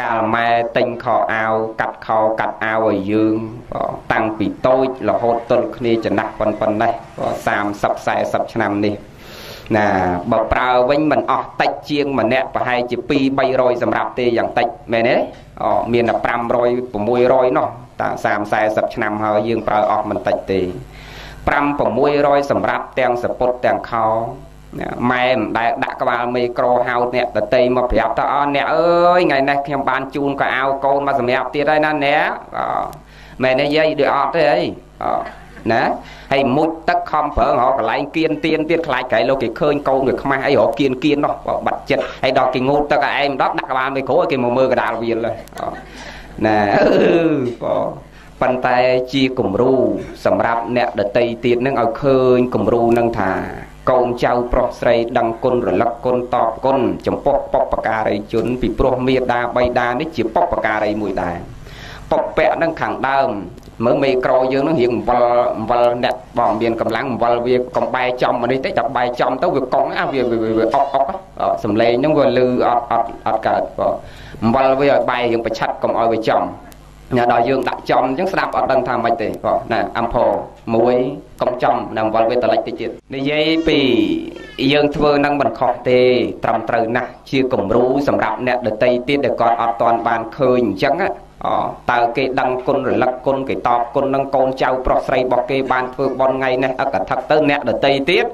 កាលម៉ែទិញខោអាវកាត់ខោកាត់អាវឲ្យយើងតាំងពីតូចរហូតទល់គ្នាចំណាស់ប៉ុណ្ប៉ុណ្ណេះ30 40ឆ្នាំនេះណាបើប្រើវិញមិនអស់តិចជាងម្នាក់ប្រហែលជា2 300សម្រាប់ទេយ៉ាងតិចមែនទេអូមានតែ500 600នោះតា30 40ឆ្នាំហើយយើងប្រើអស់មិនតិចទេ5 600សម្រាប់ទាំងសពុតទាំងខោ ម៉ែមិនដែលដាក់ក្បាលមេក្រូហៅអ្នកតតីមកប្រាប់ថាអអ្នកអើយថ្ងៃនេះខ្ញុំបានជូនកៅអៅកូនមកសម្រាប់ទៀតហើយណាអ្នកមែនទេយាយដូចអត់ទេអីណាហើយមុជទឹកខំប្រើរកកន្លែងគៀនទៀនទៀតខ្លាចក្រៃលោកគេឃើញកូនគេខ្មាស់អីរកគៀនគៀននោះបាត់ចិត្តហើយដល់គេងូតទឹកឲ្យឯងម្ដងដាក់ក្បាលមេក្រូឲ្យគេមកមើលកដាលវាលណាអឺបងប៉ុន្តែជាគំរូសម្រាប់អ្នកដតីទៀតនឹងឲ្យឃើញគំរូនឹងថា កូនចៅប្រុសស្រីដឹងគុណរលឹកគុណតបគុណចំពោះបុព្វការីជន ពីព្រោះមេដាបៃតានេះជាបុព្វការីមួយដែរបុព្វៈនឹងខាងដើមមើលមេក្រយើងនឹងរៀងអំវល់អំវល់អ្នកបងមានកម្លាំងអំវល់វាកំបែចំនេះទេតែបែចំទៅវាកង់អាវាវាអុកអុកសំឡេងហ្នឹងវាលឺអត់អត់អត់កើតបងអំវល់វាឲ្យបែរៀងប្រឆាត់កុំឲ្យវាចំ ញ៉ាដល់យើងដាក់ចំអញ្ចឹងស្ដាប់អត់ដឹងថាម៉េចទេបងណាអំផមួយកុំចំនៅអំវល់វាតលិចតិចទៀតនិយាយពីយើងធ្វើនឹងមិនខុសទេ ត្រឹមត្រូវណាស់ជាគំរូសម្រាប់អ្នកដតីទៀតដែលគាត់អត់ទាន់បានឃើញអញ្ចឹងអតើគេដឹងគុណរលឹកគុណគេតបគុណនឹងកូនចៅប្រុសស្រីរបស់គេបានធ្វើបន់ថ្ងៃនេះអកថាទៅអ្នកដតីទៀត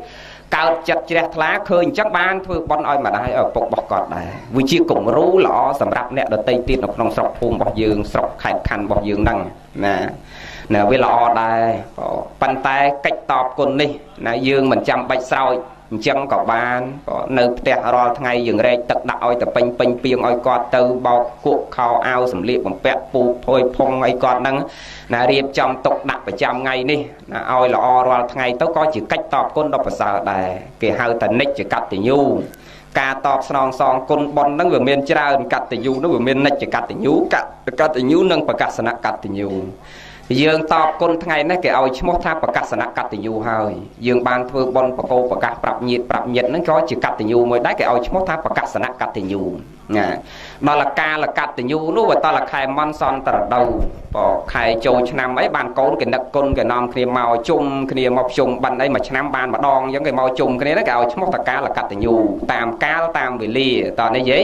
កើតចិត្តជ្រះថ្លាឃើញអញ្ចឹងបានធ្វើបន់ឲ្យម្ដាយឪពុករបស់គាត់ដែរវាជាគំរូល្អសម្រាប់អ្នកដតីទៀតនៅក្នុងស្រុកភូមិរបស់យើងស្រុកខេត្តខណ្ឌរបស់យើងហ្នឹងណាណាវាល្អដែរប៉ុន្តែកិច្ចតបគុណនេះណាយើងមិនចាំបាច់ស្រោច អញ្ចឹងក៏បាននៅផ្ទះរាល់ថ្ងៃយើងរែកទឹកដាក់ឲ្យទៅពេញពេញពីងឲ្យគាត់ទៅបោកគក់ខោអាវសម្លៀកបំពាក់ពូភួយផុងឲ្យគាត់ហ្នឹងណារៀបចំទុកដាក់ប្រចាំថ្ងៃនេះណាឲ្យល្អរាល់ថ្ងៃទៅក៏ជាកិច្ចតបគុណដ៏ប្រសើរដែរគេហៅថានិច្ចកតញ្ញូការតបស្នងសងគុណបុណ្យហ្នឹងវាមានច្រើនកតញ្ញូហ្នឹងវាមាននិច្ចកតញ្ញូកតញ្ញូនិងប្រកាសនកតញ្ញូ យើងតបគុណថ្ងៃនេះគេឲ្យឈ្មោះថាប្រកាសនកតញ្ញូហើយយើងបានធ្វើបុណ្យបកោប្រកាសប្រាប់ញាតប្រាប់ញាតហ្នឹងក៏ជាកតញ្ញូមួយដែរគេឲ្យឈ្មោះថាប្រកាសនកតញ្ញូណាដល់កាលកតញ្ញូនោះវាតលខែមន់សន្តរដូវបខែចូលឆ្នាំអីបានកូនគេនឹកគុណគេនាំគ្នាមកជុំគ្នាមកភ្ជុំបិណ្ឌអីមួយឆ្នាំបានម្ដងអញ្ចឹងគេមកជុំគ្នាហ្នឹងគេឲ្យឈ្មោះថាកាលកតញ្ញូតាមកាលតាមវេលាតនេះយី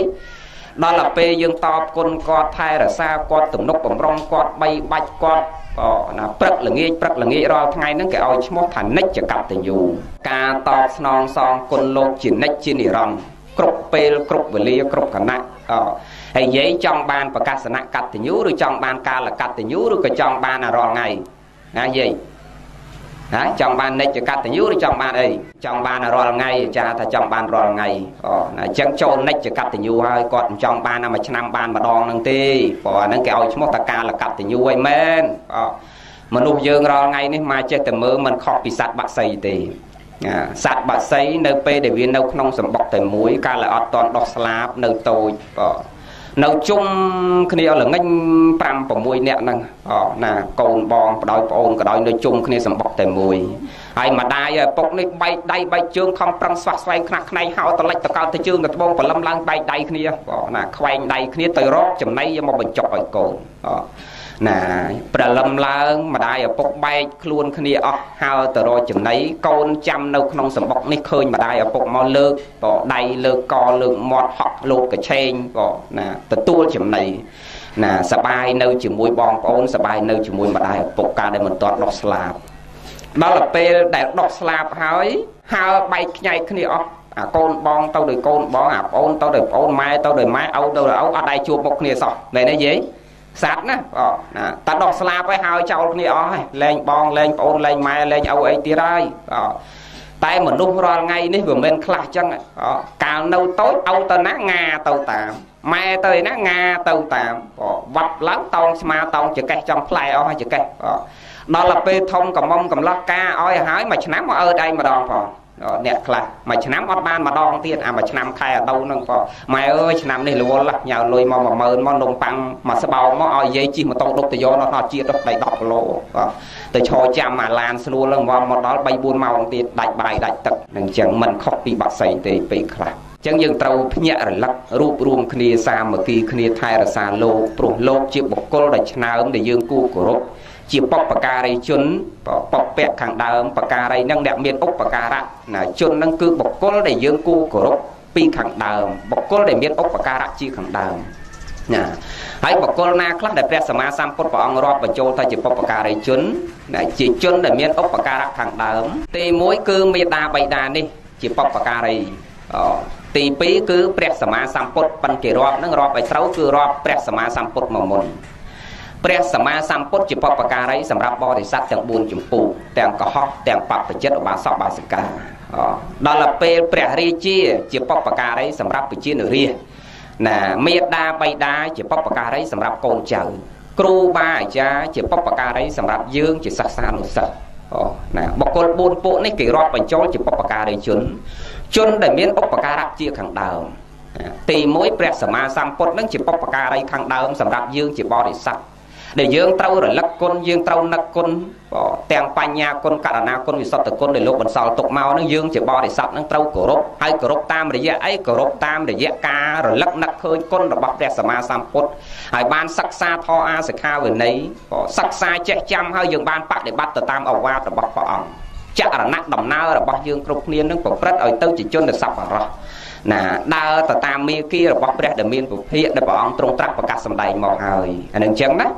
ដល់ទៅពេលយើងតបគុណគាត់ថែរក្សាគាត់ទំនុកបំរុងគាត់បីបាច់គាត់ អូណាព្រឹកល្ងាចព្រឹកល្ងាចរាល់ថ្ងៃហ្នឹងគេឲ្យឈ្មោះថានិច្ចកតញ្ញូការតបស្នងសងគុណលោកជានិច្ចជានិរន្តរ៍គ្រប់ពេលគ្រប់វេលាគ្រប់គណៈអូហើយនិយាយចង់បានប្រកាសនកតញ្ញូឬចង់បានកាលកតញ្ញូឬក៏ចង់បានរាល់ថ្ងៃណានិយាយ ណាចង់បាននិច្ចកតញ្ញូឬចង់បានអីចង់បានរាល់ថ្ងៃអាចារ្យថាចង់បានរាល់ថ្ងៃអូណាអញ្ចឹងចូលនិច្ចកតញ្ញូហើយគាត់មិនចង់បានតែមួយឆ្នាំបានម្ដងហ្នឹងទេព្រោះអាហ្នឹងគេឲ្យឈ្មោះតកាលកតញ្ញូឲ្យមែនអូមនុស្សយើងរាល់ថ្ងៃនេះមកចេះតែមើលមិនខុសពីសត្វបាក់សីទេសត្វបាក់សីនៅពេលដែលវានៅក្នុងសម្បុកតែមួយកាលអត់តន់ដោះស្លាបនៅតូចបង នៅជុំគ្នាល្ងិញ5 6នាក់ហ្នឹងអូណាកូនបងបដ ாய் ប្អូនក៏ដោយនៅជុំគ្នាសម្បុកតែមួយហើយម្ដាយឪពុកនេះបែកដៃបែកជើងខំប្រឹងស្វះស្វែងខ្នះខ្នែងហៅតលិចតកោតទៅជើងទៅត្បូងប្រឡំឡើងបែកដៃគ្នាបងណាខ្វែងដៃគ្នាទៅរកចំណៃមកបញ្ចុកឲ្យកូនអូ ណាប្រលឹមឡើងម្ដាយឪពុកបែកខ្លួនគ្នាអស់ហើទៅរកចំណៃកូនចាំនៅក្នុងសម្បុកនេះឃើញម្ដាយឪពុកមកលើកក៏ដៃលើកកលើកមាត់ហក់លោតកឆេងក៏ណាទទួលចំណៃណាសបាយនៅជាមួយបងប្អូនសបាយនៅជាមួយម្ដាយឪពុកកាលដែលមិនទាន់ដោះស្លាប់ដល់ទៅពេលដែលដោះស្លាប់ហើយហើបែកខ្ញែកគ្នាអស់អាកូនបងទៅដោយកូនបងអាប្អូនទៅដោយប្អូនម៉ែទៅដោយម៉ែឪទៅដោយឪអត់ដែរជួបមុខគ្នាសោះមែនទេយាយ សัตว์ណាអូណាតែដោះស្លាប់ហើយហើយចោលគ្នាអស់ហើយលែងបងលែងប្អូនលែងម៉ែលែងឪអីទៀតហើយអូតែមនុស្សរាល់ថ្ងៃនេះវាមិនខ្លះចឹងកាលនៅតូចឪទៅណាងាទៅតាមម៉ែទៅណាងាទៅតាមវត្តឡើងតោងស្មាតោងចកេះចង់ផ្លែអស់ហើយចកេះដល់ទៅពេលធំកំមុំកំឡោះការឲ្យហើយមួយឆ្នាំមកអើដៃម្ដងផង អ្នកខ្លះមួយឆ្នាំអត់បានម្ដងទៀតអាមួយឆ្នាំខែអដូវហ្នឹងក៏ម៉ែអើយឆ្នាំនេះរវល់ញ៉ៅលុយមក10000មកនំប៉័ងមកស្បោងមកឲ្យយាយជិះម៉ូតូដុកតយោនៅដល់ជាតិដៃ10គីឡូទៅឈរចាំអាឡានស្រួលហ្នឹងមកមកដល់3 4ម៉ោងទៀតដាច់បាយដាច់ទឹកនឹងអញ្ចឹងមិនខុសពីបាក់សៃទេពេលខ្លះចឹងយើងត្រូវភ្ញាក់រលឹករួបរวมគ្នាសាមគ្គីគ្នាថែរក្សាលោកព្រោះលោកជាបុគ្គលដ៏ឆ្នើមដែលយើងគួរគោរព ជាបុព្វការីជនបពៈខាងដើមបការីនឹងអ្នកមានឧបការៈណាជននឹងគឺបុគ្គលដែលយើងគួរគោរពពីខាងដើមបុគ្គលដែលមានឧបការៈជាខាងដើមណាហើយបុគ្គលណាខ្លះដែលព្រះសម្មាសម្ពុទ្ធព្រះអង្គរាប់បញ្ចូលថាជាបុព្វការីជនណាជាជនដែលមានឧបការៈខាងដើម ទី1គឺមេដាបៃតានេះ ជាបុព្វការីទី2គឺព្រះសម្មាសម្ពុទ្ធប៉ិនគេរាប់នឹងរាប់ឲ្យត្រូវគឺរាប់ព្រះសម្មាសម្ពុទ្ធមកមុន ព្រះសម្មាសម្ពុទ្ធជាបពការីសម្រាប់បរិស័ទទាំង4ចម្ពោះទាំងកុហកទាំងបព្វជិតឧបាសកបាសិកាដល់ពេលព្រះរាជាជាបពការីសម្រាប់ប្រជានរាណាមេដាបៃតាជាបពការីសម្រាប់កូនចៅគ្រូបាអាចារ្យជាបពការីសម្រាប់យើងជាសិស្សានុសិស្សអូណាបុគ្គល4ពួកនេះគេរាប់បញ្ចូលជាបពការីជន ជនដែលមានឧបការៈជាខាងដើមទី1ព្រះសម្មាសម្ពុទ្ធនឹងជាបុព្វការីខាងដើមសម្រាប់យើងជាបរិស័ទ ដែលយើងត្រូវរលឹកគុណយើងត្រូវនឹកគុណទាំងបញ្ញាគុណករណាគុណវិសុទ្ធគុណដែលលោកបន្សល់ទុកមកនឹងយើងជាបរិស័ទនឹងត្រូវគោរពហើយគោរពតាមរយៈអីគោរពតាមរយៈការរលឹកនឹកឃើញគុណរបស់ព្រះសម្មាសម្ពុទ្ធហើយបានសិក្សាធម៌អាសិក្ខាវិន័យសិក្សាចេះចាំហើយយើងបានបដិបត្តិទៅតាមអវាទរបស់ព្រះអង្គចរណៈដំណើររបស់យើងគ្រប់គ្នានឹងប្រព្រឹត្តឲ្យទៅជាជនសប្បុរស ណាដើរទៅតាមមេគារបស់ព្រះដែលមានពុភិកដែលព្រះអង្គទ្រង់ត្រាស់ប្រកាសសម្ដែងមកហើយអានឹងអញ្ចឹងណា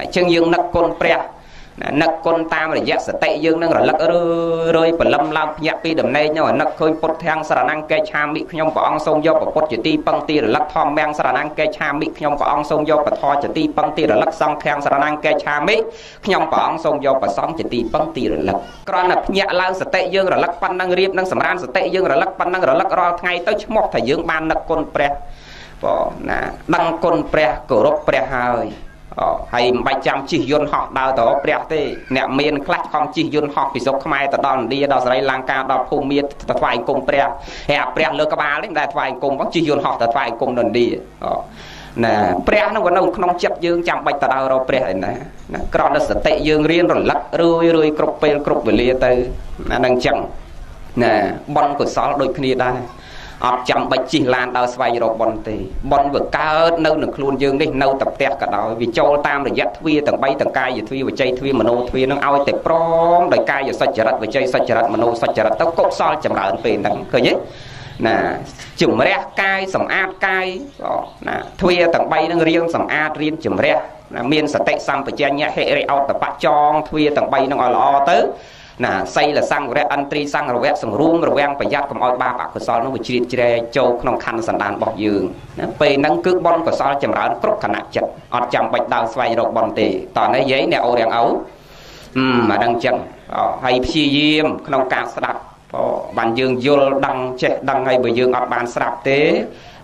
អញ្ចឹងយើងនឹកគុណព្រះ នឹកគុណតាមរយៈសតិយើងនឹងរលឹករឿរឿយបលឹមឡើងភ្ញាក់ពីដំណេកនោះនឹកឃើញពុទ្ធធាំងស្រណង្កេឆាមិខ្ញុំព្រះអង្គសូមយកពុទ្ធជាទីពឹងទីរលឹកធម្មមាំងស្រណង្កេឆាមិខ្ញុំព្រះអង្គសូមយកពធជាទីពឹងទីរលឹកសង្ឃាំងស្រណង្កេឆាមិខ្ញុំព្រះអង្គសូមយកប្រសង្ឃជាទីពឹងទីរលឹកគ្រាន់តែភ្ញាក់ឡើងសតិយើងរលឹកប៉ុណ្ណឹងរៀបនឹងសម្រានសតិយើងរលឹកប៉ុណ្ណឹងរលឹករាល់ថ្ងៃទៅឈ្មោះថាយើងបាននឹកគុណព្រះបងណាដឹងគុណព្រះគោរពព្រះហើយ ហើយមិនបាច់ចាំជិះយន្តហោះដើរទៅព្រះទេអ្នកមានខ្លះខំជិះយន្តហោះពីស្រុកខ្មែរទៅដល់ឥណ្ឌាដល់ស្រីលង្កាដល់ភូមិមាទៅថ្វាយអង្គមព្រះហើយអាព្រះលើក្បាលនេះមិនដែលថ្វាយអង្គមផងជិះយន្តហោះទៅថ្វាយអង្គមនៅឥណ្ឌាណាព្រះនោះក៏នៅក្នុងចិត្តយើងចាំបាច់ទៅដល់រកព្រះឯណាណាក្រោតសតិយើងរៀនរលឹករឿយរឿយគ្រប់ពេលគ្រប់វេលាទៅអានឹងចឹងណាបនកុសលដូចគ្នាដែរ អត់ចាំបាច់ជិះឡានដល់ស្វែងរកប៉ុនទេប៉ុនវាកើតនៅនឹងខ្លួនយើងនេះនៅតែផ្ទះក៏ដោយវាចូលតាមរយៈទ្វាទាំង3ទាំងកាយទ្វាវិជ័យទ្វាមโนទ្វានឹងឲ្យតែព្រមដោយកាយសច្ចរិតវិជ័យសច្ចរិតមโนសច្ចរិតទៅកុសលចម្រើនពេលហ្នឹងឃើញទេណាជំរះកាយសម្អាតកាយណាទ្វាទាំង3ហ្នឹងរៀងសម្អាតរៀនជំរះណាមានសតិសម្បជញ្ញៈហិរិអតបៈចងទ្វាទាំង3ហ្នឹងឲ្យល្អទៅ ណាសីលសង្វរៈអន្ត្រីសង្វរៈសង្រួមរវាងប្រយ័ត្នកុំឲ្យបាបអកុសលនោះវាជ្រៀតជ្រែកចូលក្នុងខណ្ឌសន្តានរបស់យើងណាពេលហ្នឹងគឺបនកុសលចម្រើនគ្រប់ខណៈចិត្តអត់ចាំបាច់ដើរស្វែងរកបនទេតោះនេះយាយអ្នកអូរៀងអូអឺអាដឹងចឹងហើយព្យាយាមក្នុងការស្ដាប់បានយើងយល់ដឹងចេះដឹងហើយបើយើងអត់បានស្ដាប់ទេ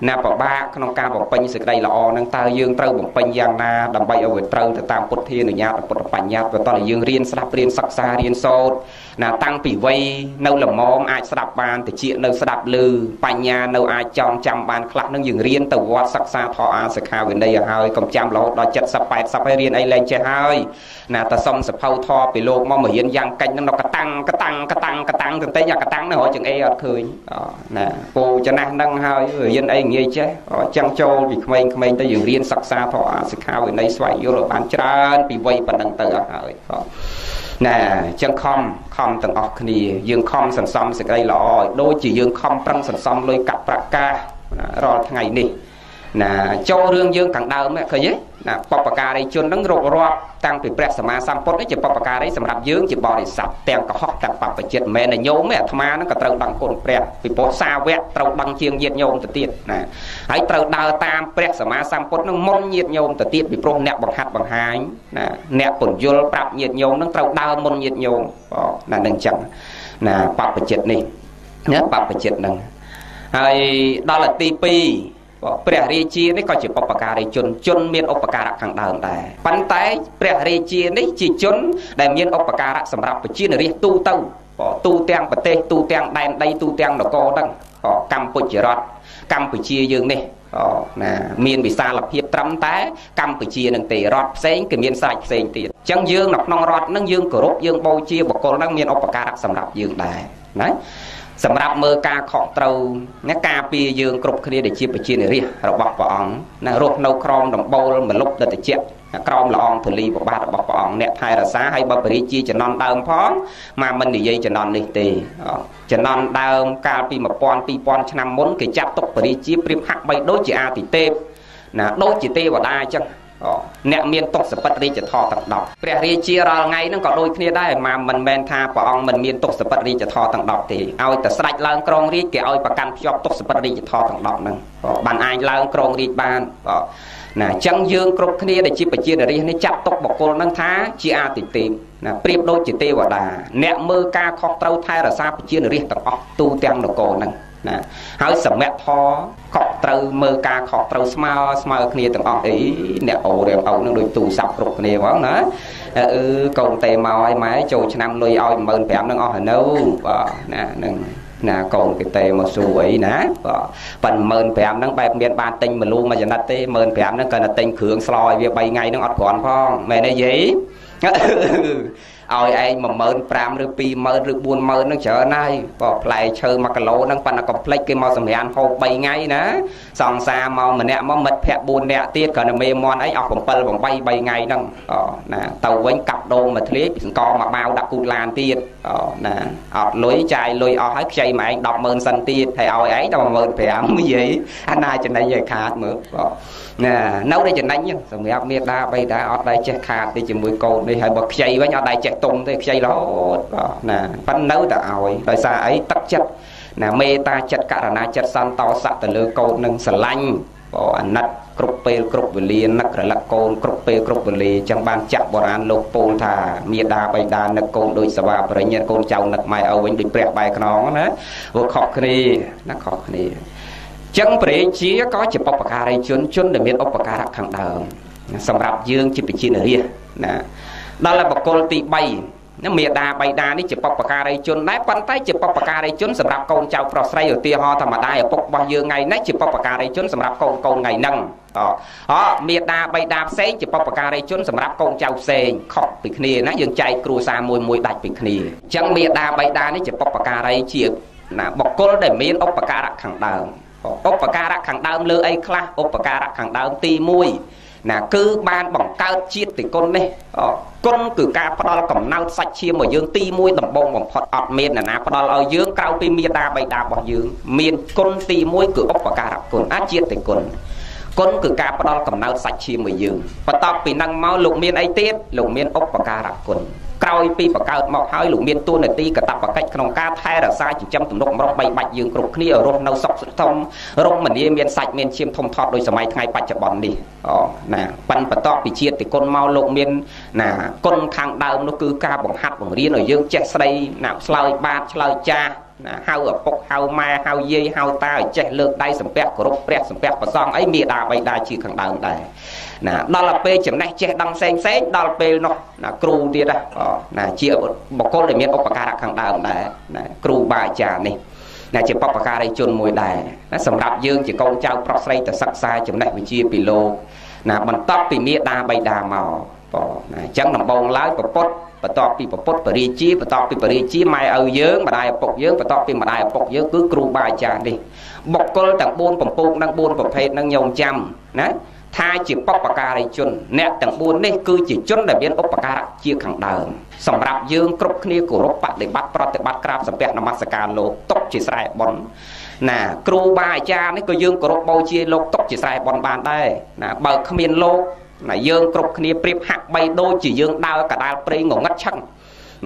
ណាពិបាកក្នុងការបំពេញសេចក្តីល្អនឹងតើយើងត្រូវបំពេញយ៉ាងណាដើម្បីឲ្យវាត្រូវទៅតាមពុទ្ធានុញ្ញាតពុទ្ធបញ្ញត្តិបើតើយើងរៀនស្ដាប់រៀនសិក្សារៀនសូត្រណាតាំងពីវ័យនៅល្មមអាចស្ដាប់បានតិចនៅស្ដាប់ឮបញ្ញានៅអាចចងចាំបានខ្លះនឹងយើងរៀនទៅវត្តសិក្សាធម៌អាសិក្ខាវិន័យហើយកុំចាំរហូតដល់70 80ហើយរៀនអីលែងចេះហើយណាតែសុំសភៅធម៌ពីលោកមកមករៀនយ៉ាងកាច់នឹងកតាំងកតាំងកតាំងកតាំងទៅតែអាកតាំងនឹងរកចង្អេអត់ឃើញណាពូចំណាស់នឹងហើយរៀនអីងាយចេះចឹងចូលពីក្មេងៗទៅយើងរៀនសិក្សាធម៌អាសិក្ខាវិន័យស្វែងយល់បានច្រើនពីវ័យប៉ុណ្ណឹងទៅអត់ហើយណាអញ្ចឹងខំខំទាំងអស់គ្នា យើងខំសន្សំសេចក្តីល្អឲ្យដូចជាយើងខំប្រឹងសន្សំលុយកាក់ប្រាក់កាសរាល់ថ្ងៃនេះណាចូលរឿងយើងខាងដើមឃើញទេ ណាបពការីជននឹងរករាប់តាំងពីព្រះសម្មាសម្ពុទ្ធនេះជាបពការីសម្រាប់យើងជាបរិស័ទទាំងកុហកទាំងបព្វជិតមិនមែនតែញោមទេអាត្មានឹងក៏ត្រូវដឹងគុណព្រះពីពោសាវៈត្រូវដឹងជាងញាតញោមទៅទៀតណាហើយត្រូវដើរតាមព្រះសម្មាសម្ពុទ្ធនឹងមុនញាតញោមទៅទៀតពីព្រោះអ្នកបង្ហាត់បង្ហាញណាអ្នកពន្យល់ប្រាប់ញាតញោមនឹងត្រូវដើរមុនញាតញោមណានឹងចឹងណាបព្វជិតនេះណាបព្វជិតនឹងហើយដល់ទី2 ព្រះរាជានេះក៏ជាឧបការីជនជនមានឧបការៈខាងដើមដែរប៉ុន្តែព្រះរាជានេះជាជនដែលមានឧបការៈសម្រាប់ប្រជានរាជទូទៅទូទាំងប្រទេសទូទាំងដែនដីទូទាំងនគរហ្នឹងកម្ពុជារដ្ឋកម្ពុជាយើងនេះអូណាមានវិសាលភាពត្រឹមតែកម្ពុជានឹងទេរដ្ឋផ្សេងគឺមានសាច់ផ្សេងទៀតអញ្ចឹងយើងនៅក្នុងរដ្ឋនឹងយើងគោរពយើងបូជាបុគ្គលនឹងមានឧបការៈសម្រាប់យើងដែរណា សម្រាប់មើលការខុសត្រូវណាការពារយើងគ្រប់គ្នាដែលជាប្រជានិរិះរបស់ព្រះអង្គណារស់នៅក្រោមដំបូលមលុបដិតជៈក្រោមល្អងធលីប្របាទរបស់ព្រះអង្គអ្នកថែរក្សាហើយបើបរិជាចំណន់ដើមផងមកមិននិយាយចំណន់នេះទេចំណន់ដើមកាលពី1000 2000ឆ្នាំមុនគេចាត់ទុកបរិជាប្រៀបហាក់បីដូចជាអាទិទេពណាដូចជាទេវតាអញ្ចឹង អ្នកមានទុកសពិតរាជធរទាំង10ព្រះរាជារាល់ថ្ងៃហ្នឹងក៏ដូចគ្នាដែរមកមិនមែនថាព្រះអង្គមិនមានទុកសពិតរាជធរទាំង10ទេឲ្យតែស្ដេចឡើងក្រងរាជគេឲ្យប្រកាន់ភ្ជាប់ទុកសពិតរាជធរទាំង10ហ្នឹងបានអាចឡើងក្រងរាជបានណាអញ្ចឹងយើងគ្រប់គ្នាដែលជាប្រជារាស្ត្រនេះចាត់ទុកបុគ្គលហ្នឹងថាជាអាទិទេពណាប្រៀបដូចជាទេវតាអ្នកមើលការខុសត្រូវថែរក្សាប្រជារាស្ត្រទាំងអស់ទូទាំងនគរហ្នឹង ណាហើយសមៈធរខុសត្រូវមើលការខុសត្រូវស្មើស្មើគ្នាទាំងអស់អីអ្នកអូរៀងអូនឹងដូចទូរស័ព្ទគ្រប់គ្នាហ្មងណាអឺកូនតេមកឲ្យម៉ែចូលឆ្នាំលុយឲ្យ15000នឹងអស់ហើយនៅបាទណានឹងណាកូនគេទេមកសួរអីណាបាទប៉ិន15000ហ្នឹងបែបមានបានទិញមលូមួយចំណិតទេ15000ហ្នឹងគាត់តែទិញគ្រឿងស្លោឲ្យវា3ថ្ងៃហ្នឹងអត់គ្រាន់ផងមែនទេយាយ ឲ្យឯង15000ឬ20000ឬ40000ហ្នឹងច្រើនហើយក៏ផ្លែឈើ1គីឡូហ្នឹងប៉ុន្តែកុំភ្លេចគេមកសម្រានហូប3ថ្ងៃណាសង្សារមកម្នាក់មកមិត្តភ័ក្ដិ4នាក់ទៀតក៏នៅមេមន់អីអស់7 8 3ថ្ងៃហ្នឹងអូណាទៅវិញកាប់ដូងមកធ្លាយសង្កមកបាវដាក់គូតឡានទៀតអូណាអត់លុយចាយលុយអស់ហើយខ្ចីមកឯង100,000សិនទៀតហើយឲ្យឯងដល់15000និយាយអាណាចំណេញឲ្យខាតមើលបងណានៅតែចំណេញសម្រាប់មេដាបៃតាអត់ដែរចេះខាតទេជាមួយកូននេះហើយបើខ្ចីវិញអត់ដែរចេះទុំទេខ្ចីរហូតណាប៉ិននៅតែឲ្យដោយសារអីទឹកចិត្តណាមេតាចិត្តករណាចិត្តសន្តោសៈទៅលើកូននឹងស្រឡាញ់បើអាណិតគ្រប់ពេលគ្រប់វេលានឹករលឹកកូនគ្រប់ពេលគ្រប់វេលាចឹងបានចាក់បុរាណលោកពោលថាមេដាបៃតានឹកកូនដូចសវាបរិញ្ញាកូនចៅនឹកម៉ែឪវិញដូចព្រះបែរខ្នងណាវាខុសគ្នាណាខុសគ្នាចឹងព្រះរាជាក៏ជាបុព្វការីជនជនដែលមានឧបការៈខាងដើមសម្រាប់យើងជាប្រជានារីណា ដល់តែបកគលទី3នឹងមេដាបៃតានេះជាបុព្វការីជនដែរប៉ុន្តែជាបុព្វការីជនសម្រាប់កូនចៅប្រុសស្រីឧទាហរណ៍ធម្មតាឪពុករបស់យើងថ្ងៃនេះជាបុព្វការីជនសម្រាប់កូនកូនថ្ងៃហ្នឹងតអមេដាបៃតាផ្សេងជាបុព្វការីជនសម្រាប់កូនចៅផ្សេងខុសពីគ្នាណាយើងចែកគ្រួសារមួយមួយដាច់ពីគ្នាអញ្ចឹងមេដាបៃតានេះជាបុព្វការីជាណាបុគ្គលដែលមានឧបការៈខាងដើមឧបការៈខាងដើមលើអីខ្លះឧបការៈខាងដើមទី1 ណាគឺបានបង្កើតជាតិគុណនេះគុណគឺការផ្ដល់កំណើតសាច់ឈាមមកយើងទី1ដំបូងបំផុតអត់មានអ្នកណាផ្ដល់ឲ្យយើងក្រៅពីមេដាបៃតារបស់យើងមានគុណទី1គឺឧបការៈគុណអាជាតិគុណគុណគឺការផ្ដល់កំណើតសាច់ឈាមមកយើងបន្ទាប់ពីនឹងមកលោកមានអីទៀតលោកមានឧបការៈគុណ ក្រោយពីបង្កើតមកហើយលោកមានទួនាទីកតបកិច្ចក្នុងការថែរក្សាចិញ្ចឹមទំនុកម្រុងបីបាច់យើងគ្រប់គ្នារស់នៅសុខធំរងមនីមានសាច់មានឈាមធំធាត់ដោយសម័យថ្ងៃបច្ចុប្បន្ននេះអូណាប៉ិនបន្ទាប់ពីជាតិទីគុណមកលោកមានណាគុណខាងដើមនោះគឺការបង្ហាត់បង្រៀនឲ្យយើងចេះស្ដីណាឆ្លើយបាតឆ្លើយចាស់ ណាហៅឪពុកហៅម៉ែហៅយាយហៅតាឲ្យចេះលើកដៃសំពះគោរពព្រះសំពះប្រសងអីមេដាបៃតាជាខាងដើមដែរណាដល់ទៅពេលចំណេះចេះដឹងផ្សេងផ្សេងដល់ពេលនោះណាគ្រូទៀតណាជាបុគ្គលដែលមានឧបការៈខាងដើមដែរណាគ្រូបាអាចារ្យនេះណាជាបពការីជនមួយដែរណាសម្រាប់យើងជាកូនចៅប្រុសស្រីទៅសិក្សាចំណេះវិជ្ជាពីលោកណាបន្ទាប់ពីមេដាបៃតាមកបងណាអញ្ចឹងដំបងឡើយប្រពុត បន្ទាប់ពីពុទ្ធបរិជាបន្ទាប់ពីបរិជាម៉ែឪយើងម្ដាយឪពុកយើងបន្ទាប់ពីម្ដាយឪពុកយើងគឺគ្រូបាអាចារ្យនេះបុគ្គលទាំង4ពំពោកនិង4ប្រភេទនឹងញោមចាំណាថាជាបពការីជន អ្នកទាំង4នេះគឺជាជនដែលមានឧបការៈជាខាងដើមសម្រាប់យើងគ្រប់គ្នាគោរពបដិបត្តិប្រតិបត្តិក្រាបសំពះនមស្ការលោកຕົកជាស្រែបុណ្យណាគ្រូបាអាចារ្យនេះក៏យើងគោរពបូជាលោកຕົកជាស្រែបុណ្យបានដែរណាបើគ្មានលោក ណាយើងគ្រប់គ្នាប្រៀបហាក់បីដូចជាយើងដើរកដាលព្រៃងងឹតឆឹង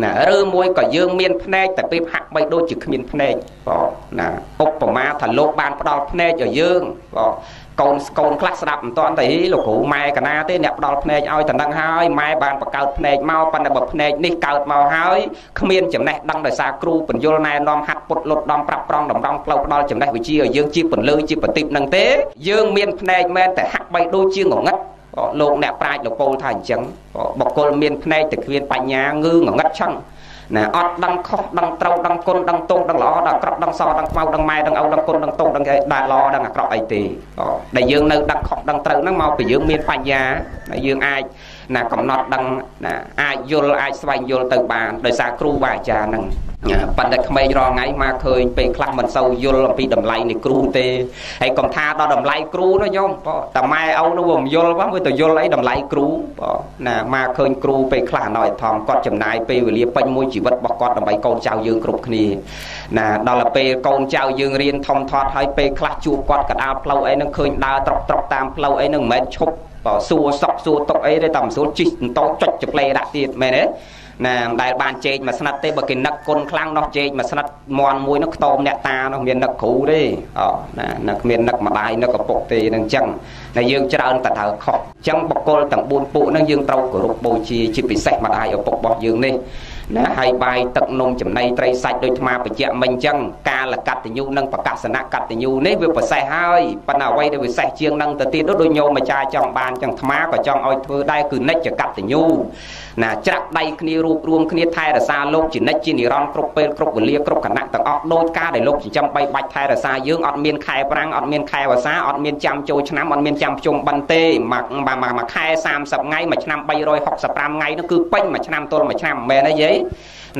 ណាឬមួយក៏យើងមានភ្នែកតែពេលហាក់បីដូចជាគ្មានភ្នែកបងណាឧបមាថាលោកបានផ្ដល់ភ្នែកឲ្យយើងបងកូនកូនខ្លះស្ដាប់មិនតាន់ទេលោកគ្រូម៉ែកណាទេអ្នកផ្ដល់ភ្នែកឲ្យតំណឹងហើយម៉ែបានបង្កើតភ្នែកមកប៉ុន្តែបើភ្នែកនេះកើតមកហើយគ្មានចំណេះដឹងដោយសារគ្រូបញ្យលណែនាំហាត់ពុតលុតដំប្រាប់ប្រងតម្រង់ផ្លូវផ្ដល់ចំណេះវិជ្ជាឲ្យយើងជាពលឺជាបតិបនឹងទេយើងមានភ្នែកមែនតែហាក់បីដូចជាងងឹត លោកអ្នកប្រាជ្ញលោកពោលថាអញ្ចឹងបុគ្គលមានភ្នែកតែគ្មានបញ្ញាងឺងងឹតឆឹងណាអត់ដឹងខុសដឹងត្រូវដឹងគុណដឹងទោសដឹងល្អដឹងអាក្រក់ដឹងសដឹងខ្មៅដឹងម៉ែដឹងឪដឹងគុណដឹងទោសដឹងដែលល្អដឹងអាក្រក់អីទេដែលយើងនៅដឹងខុសដឹងត្រូវហ្នឹងមកពីយើងមានបញ្ញាដែលយើងអាច ណាកំណត់ដឹងណាអាចយល់អាចស្វែងយល់ទៅបានដោយសារគ្រូបាអាចារ្យហ្នឹងប៉ុន្តែក្មេងរាល់ថ្ងៃមកឃើញពេលខ្លះមិនសូវយល់អំពីតម្លៃនៃគ្រូទេហើយកុំថាដល់តម្លៃគ្រូណាញោមបងតាម៉ែឪនោះវាមិនយល់បងវាទៅយល់អីតម្លៃគ្រូបងណាមកឃើញគ្រូពេលខ្លះណោយធំគាត់ចំណាយពេលវេលាពេញមួយជីវិតរបស់គាត់ដើម្បីកូនចៅយើងគ្រប់គ្នាណាដល់ពេលកូនចៅយើងរៀនធំធាត់ហើយពេលខ្លះជួបគាត់កដាលផ្លូវអីហ្នឹងឃើញដើរត្រកត្រកតាមផ្លូវអីហ្នឹងមិនមែនឈប់ សួរសក់សួរតុកអីទេតែមិនសួរជីកតោចុចចប្លេដាក់ទៀតមែនទេណាមិនដែលបានជែកមួយស្និតទេបើគេនឹកគុណខ្លាំងនោះជែកមួយស្និតមន់មួយនោះខ្ទមអ្នកតានោះមាននឹកគ្រូទេអូណានឹកមាននឹកម្ដាយនឹកឪពុកទេនឹងអញ្ចឹងតែយើងច្រើនតែត្រូវខុសអញ្ចឹងបកគលទាំង4ពួកនឹងយើងត្រូវគោរពបូជាជាពិសេសម្ដាយឪពុករបស់យើងនេះ ណាហើយបាយទឹកនំចំណីត្រីសាច់ដូចថ្មបញ្ជាក់មិញអញ្ចឹងការលកតញ្ញូនិងប្រកាសនៈកតញ្ញូនេះវាប្រសេះហើយប៉ុន្តែអ្វីដែលវាសេះជាងនឹងទៅទៀតដូចញោមអាចារ្យចង់បានអញ្ចឹងថ្មក៏ចង់ឲ្យធ្វើដែរគឺនិច្ចកតញ្ញូណាច្រាក់ដៃគ្នារួបរวมគ្នាថែរក្សាលោកជានិច្ចជានិរន្តរ៍គ្រប់ពេលគ្រប់វេលាគ្រប់គណៈទាំងអស់ដោយការដែលលោកចិញ្ចឹមបីបាច់ថែរក្សាយើងអត់មានខែប្រាំងអត់មានខែវស្សាអត់មានចាំចូលឆ្នាំអត់មានចាំភ្ជុំបិណ្ឌទេមួយមួយខែ30ថ្ងៃមួយឆ្នាំ365ថ្ងៃនោះគឺពេញមួយឆ្នាំទល់មួយឆ្នាំមែនទេយាយ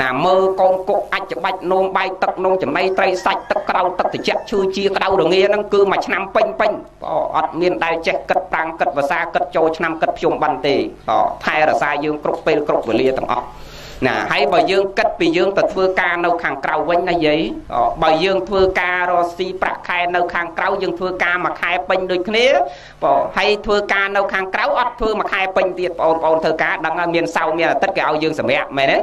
ណាមើលកូនគុកអាចច្បាច់នោមបាយទឹកនំចំណីត្រីសាច់ទឹកក្រៅទឹកត្រជាក់ឈឺជាក្តៅរងាហ្នឹងគឺមួយឆ្នាំពេញពេញបើអត់មានដែលចេះគិតប្រាំងគិតភាសាគិតចូលឆ្នាំគិតភ្ជុំបិណ្ឌទេថែរក្សាយើងគ្រប់ពេលគ្រប់វេលាទាំងអស់ណាហើយបើយើងគិតពីយើងទៅធ្វើការនៅខាងក្រៅវិញណាយាយបើយើងធ្វើការរកស៊ីប្រាក់ខែនៅខាងក្រៅយើងធ្វើការមួយខែពេញដូចគ្នាបងហើយធ្វើការនៅខាងក្រៅអត់ធ្វើមួយខែពេញទៀតបងប្អូនធ្វើការដឹងហើយមានសៅរ៍មានអាទិត្យគេឲ្យយើងសម្រាប់មែនទេ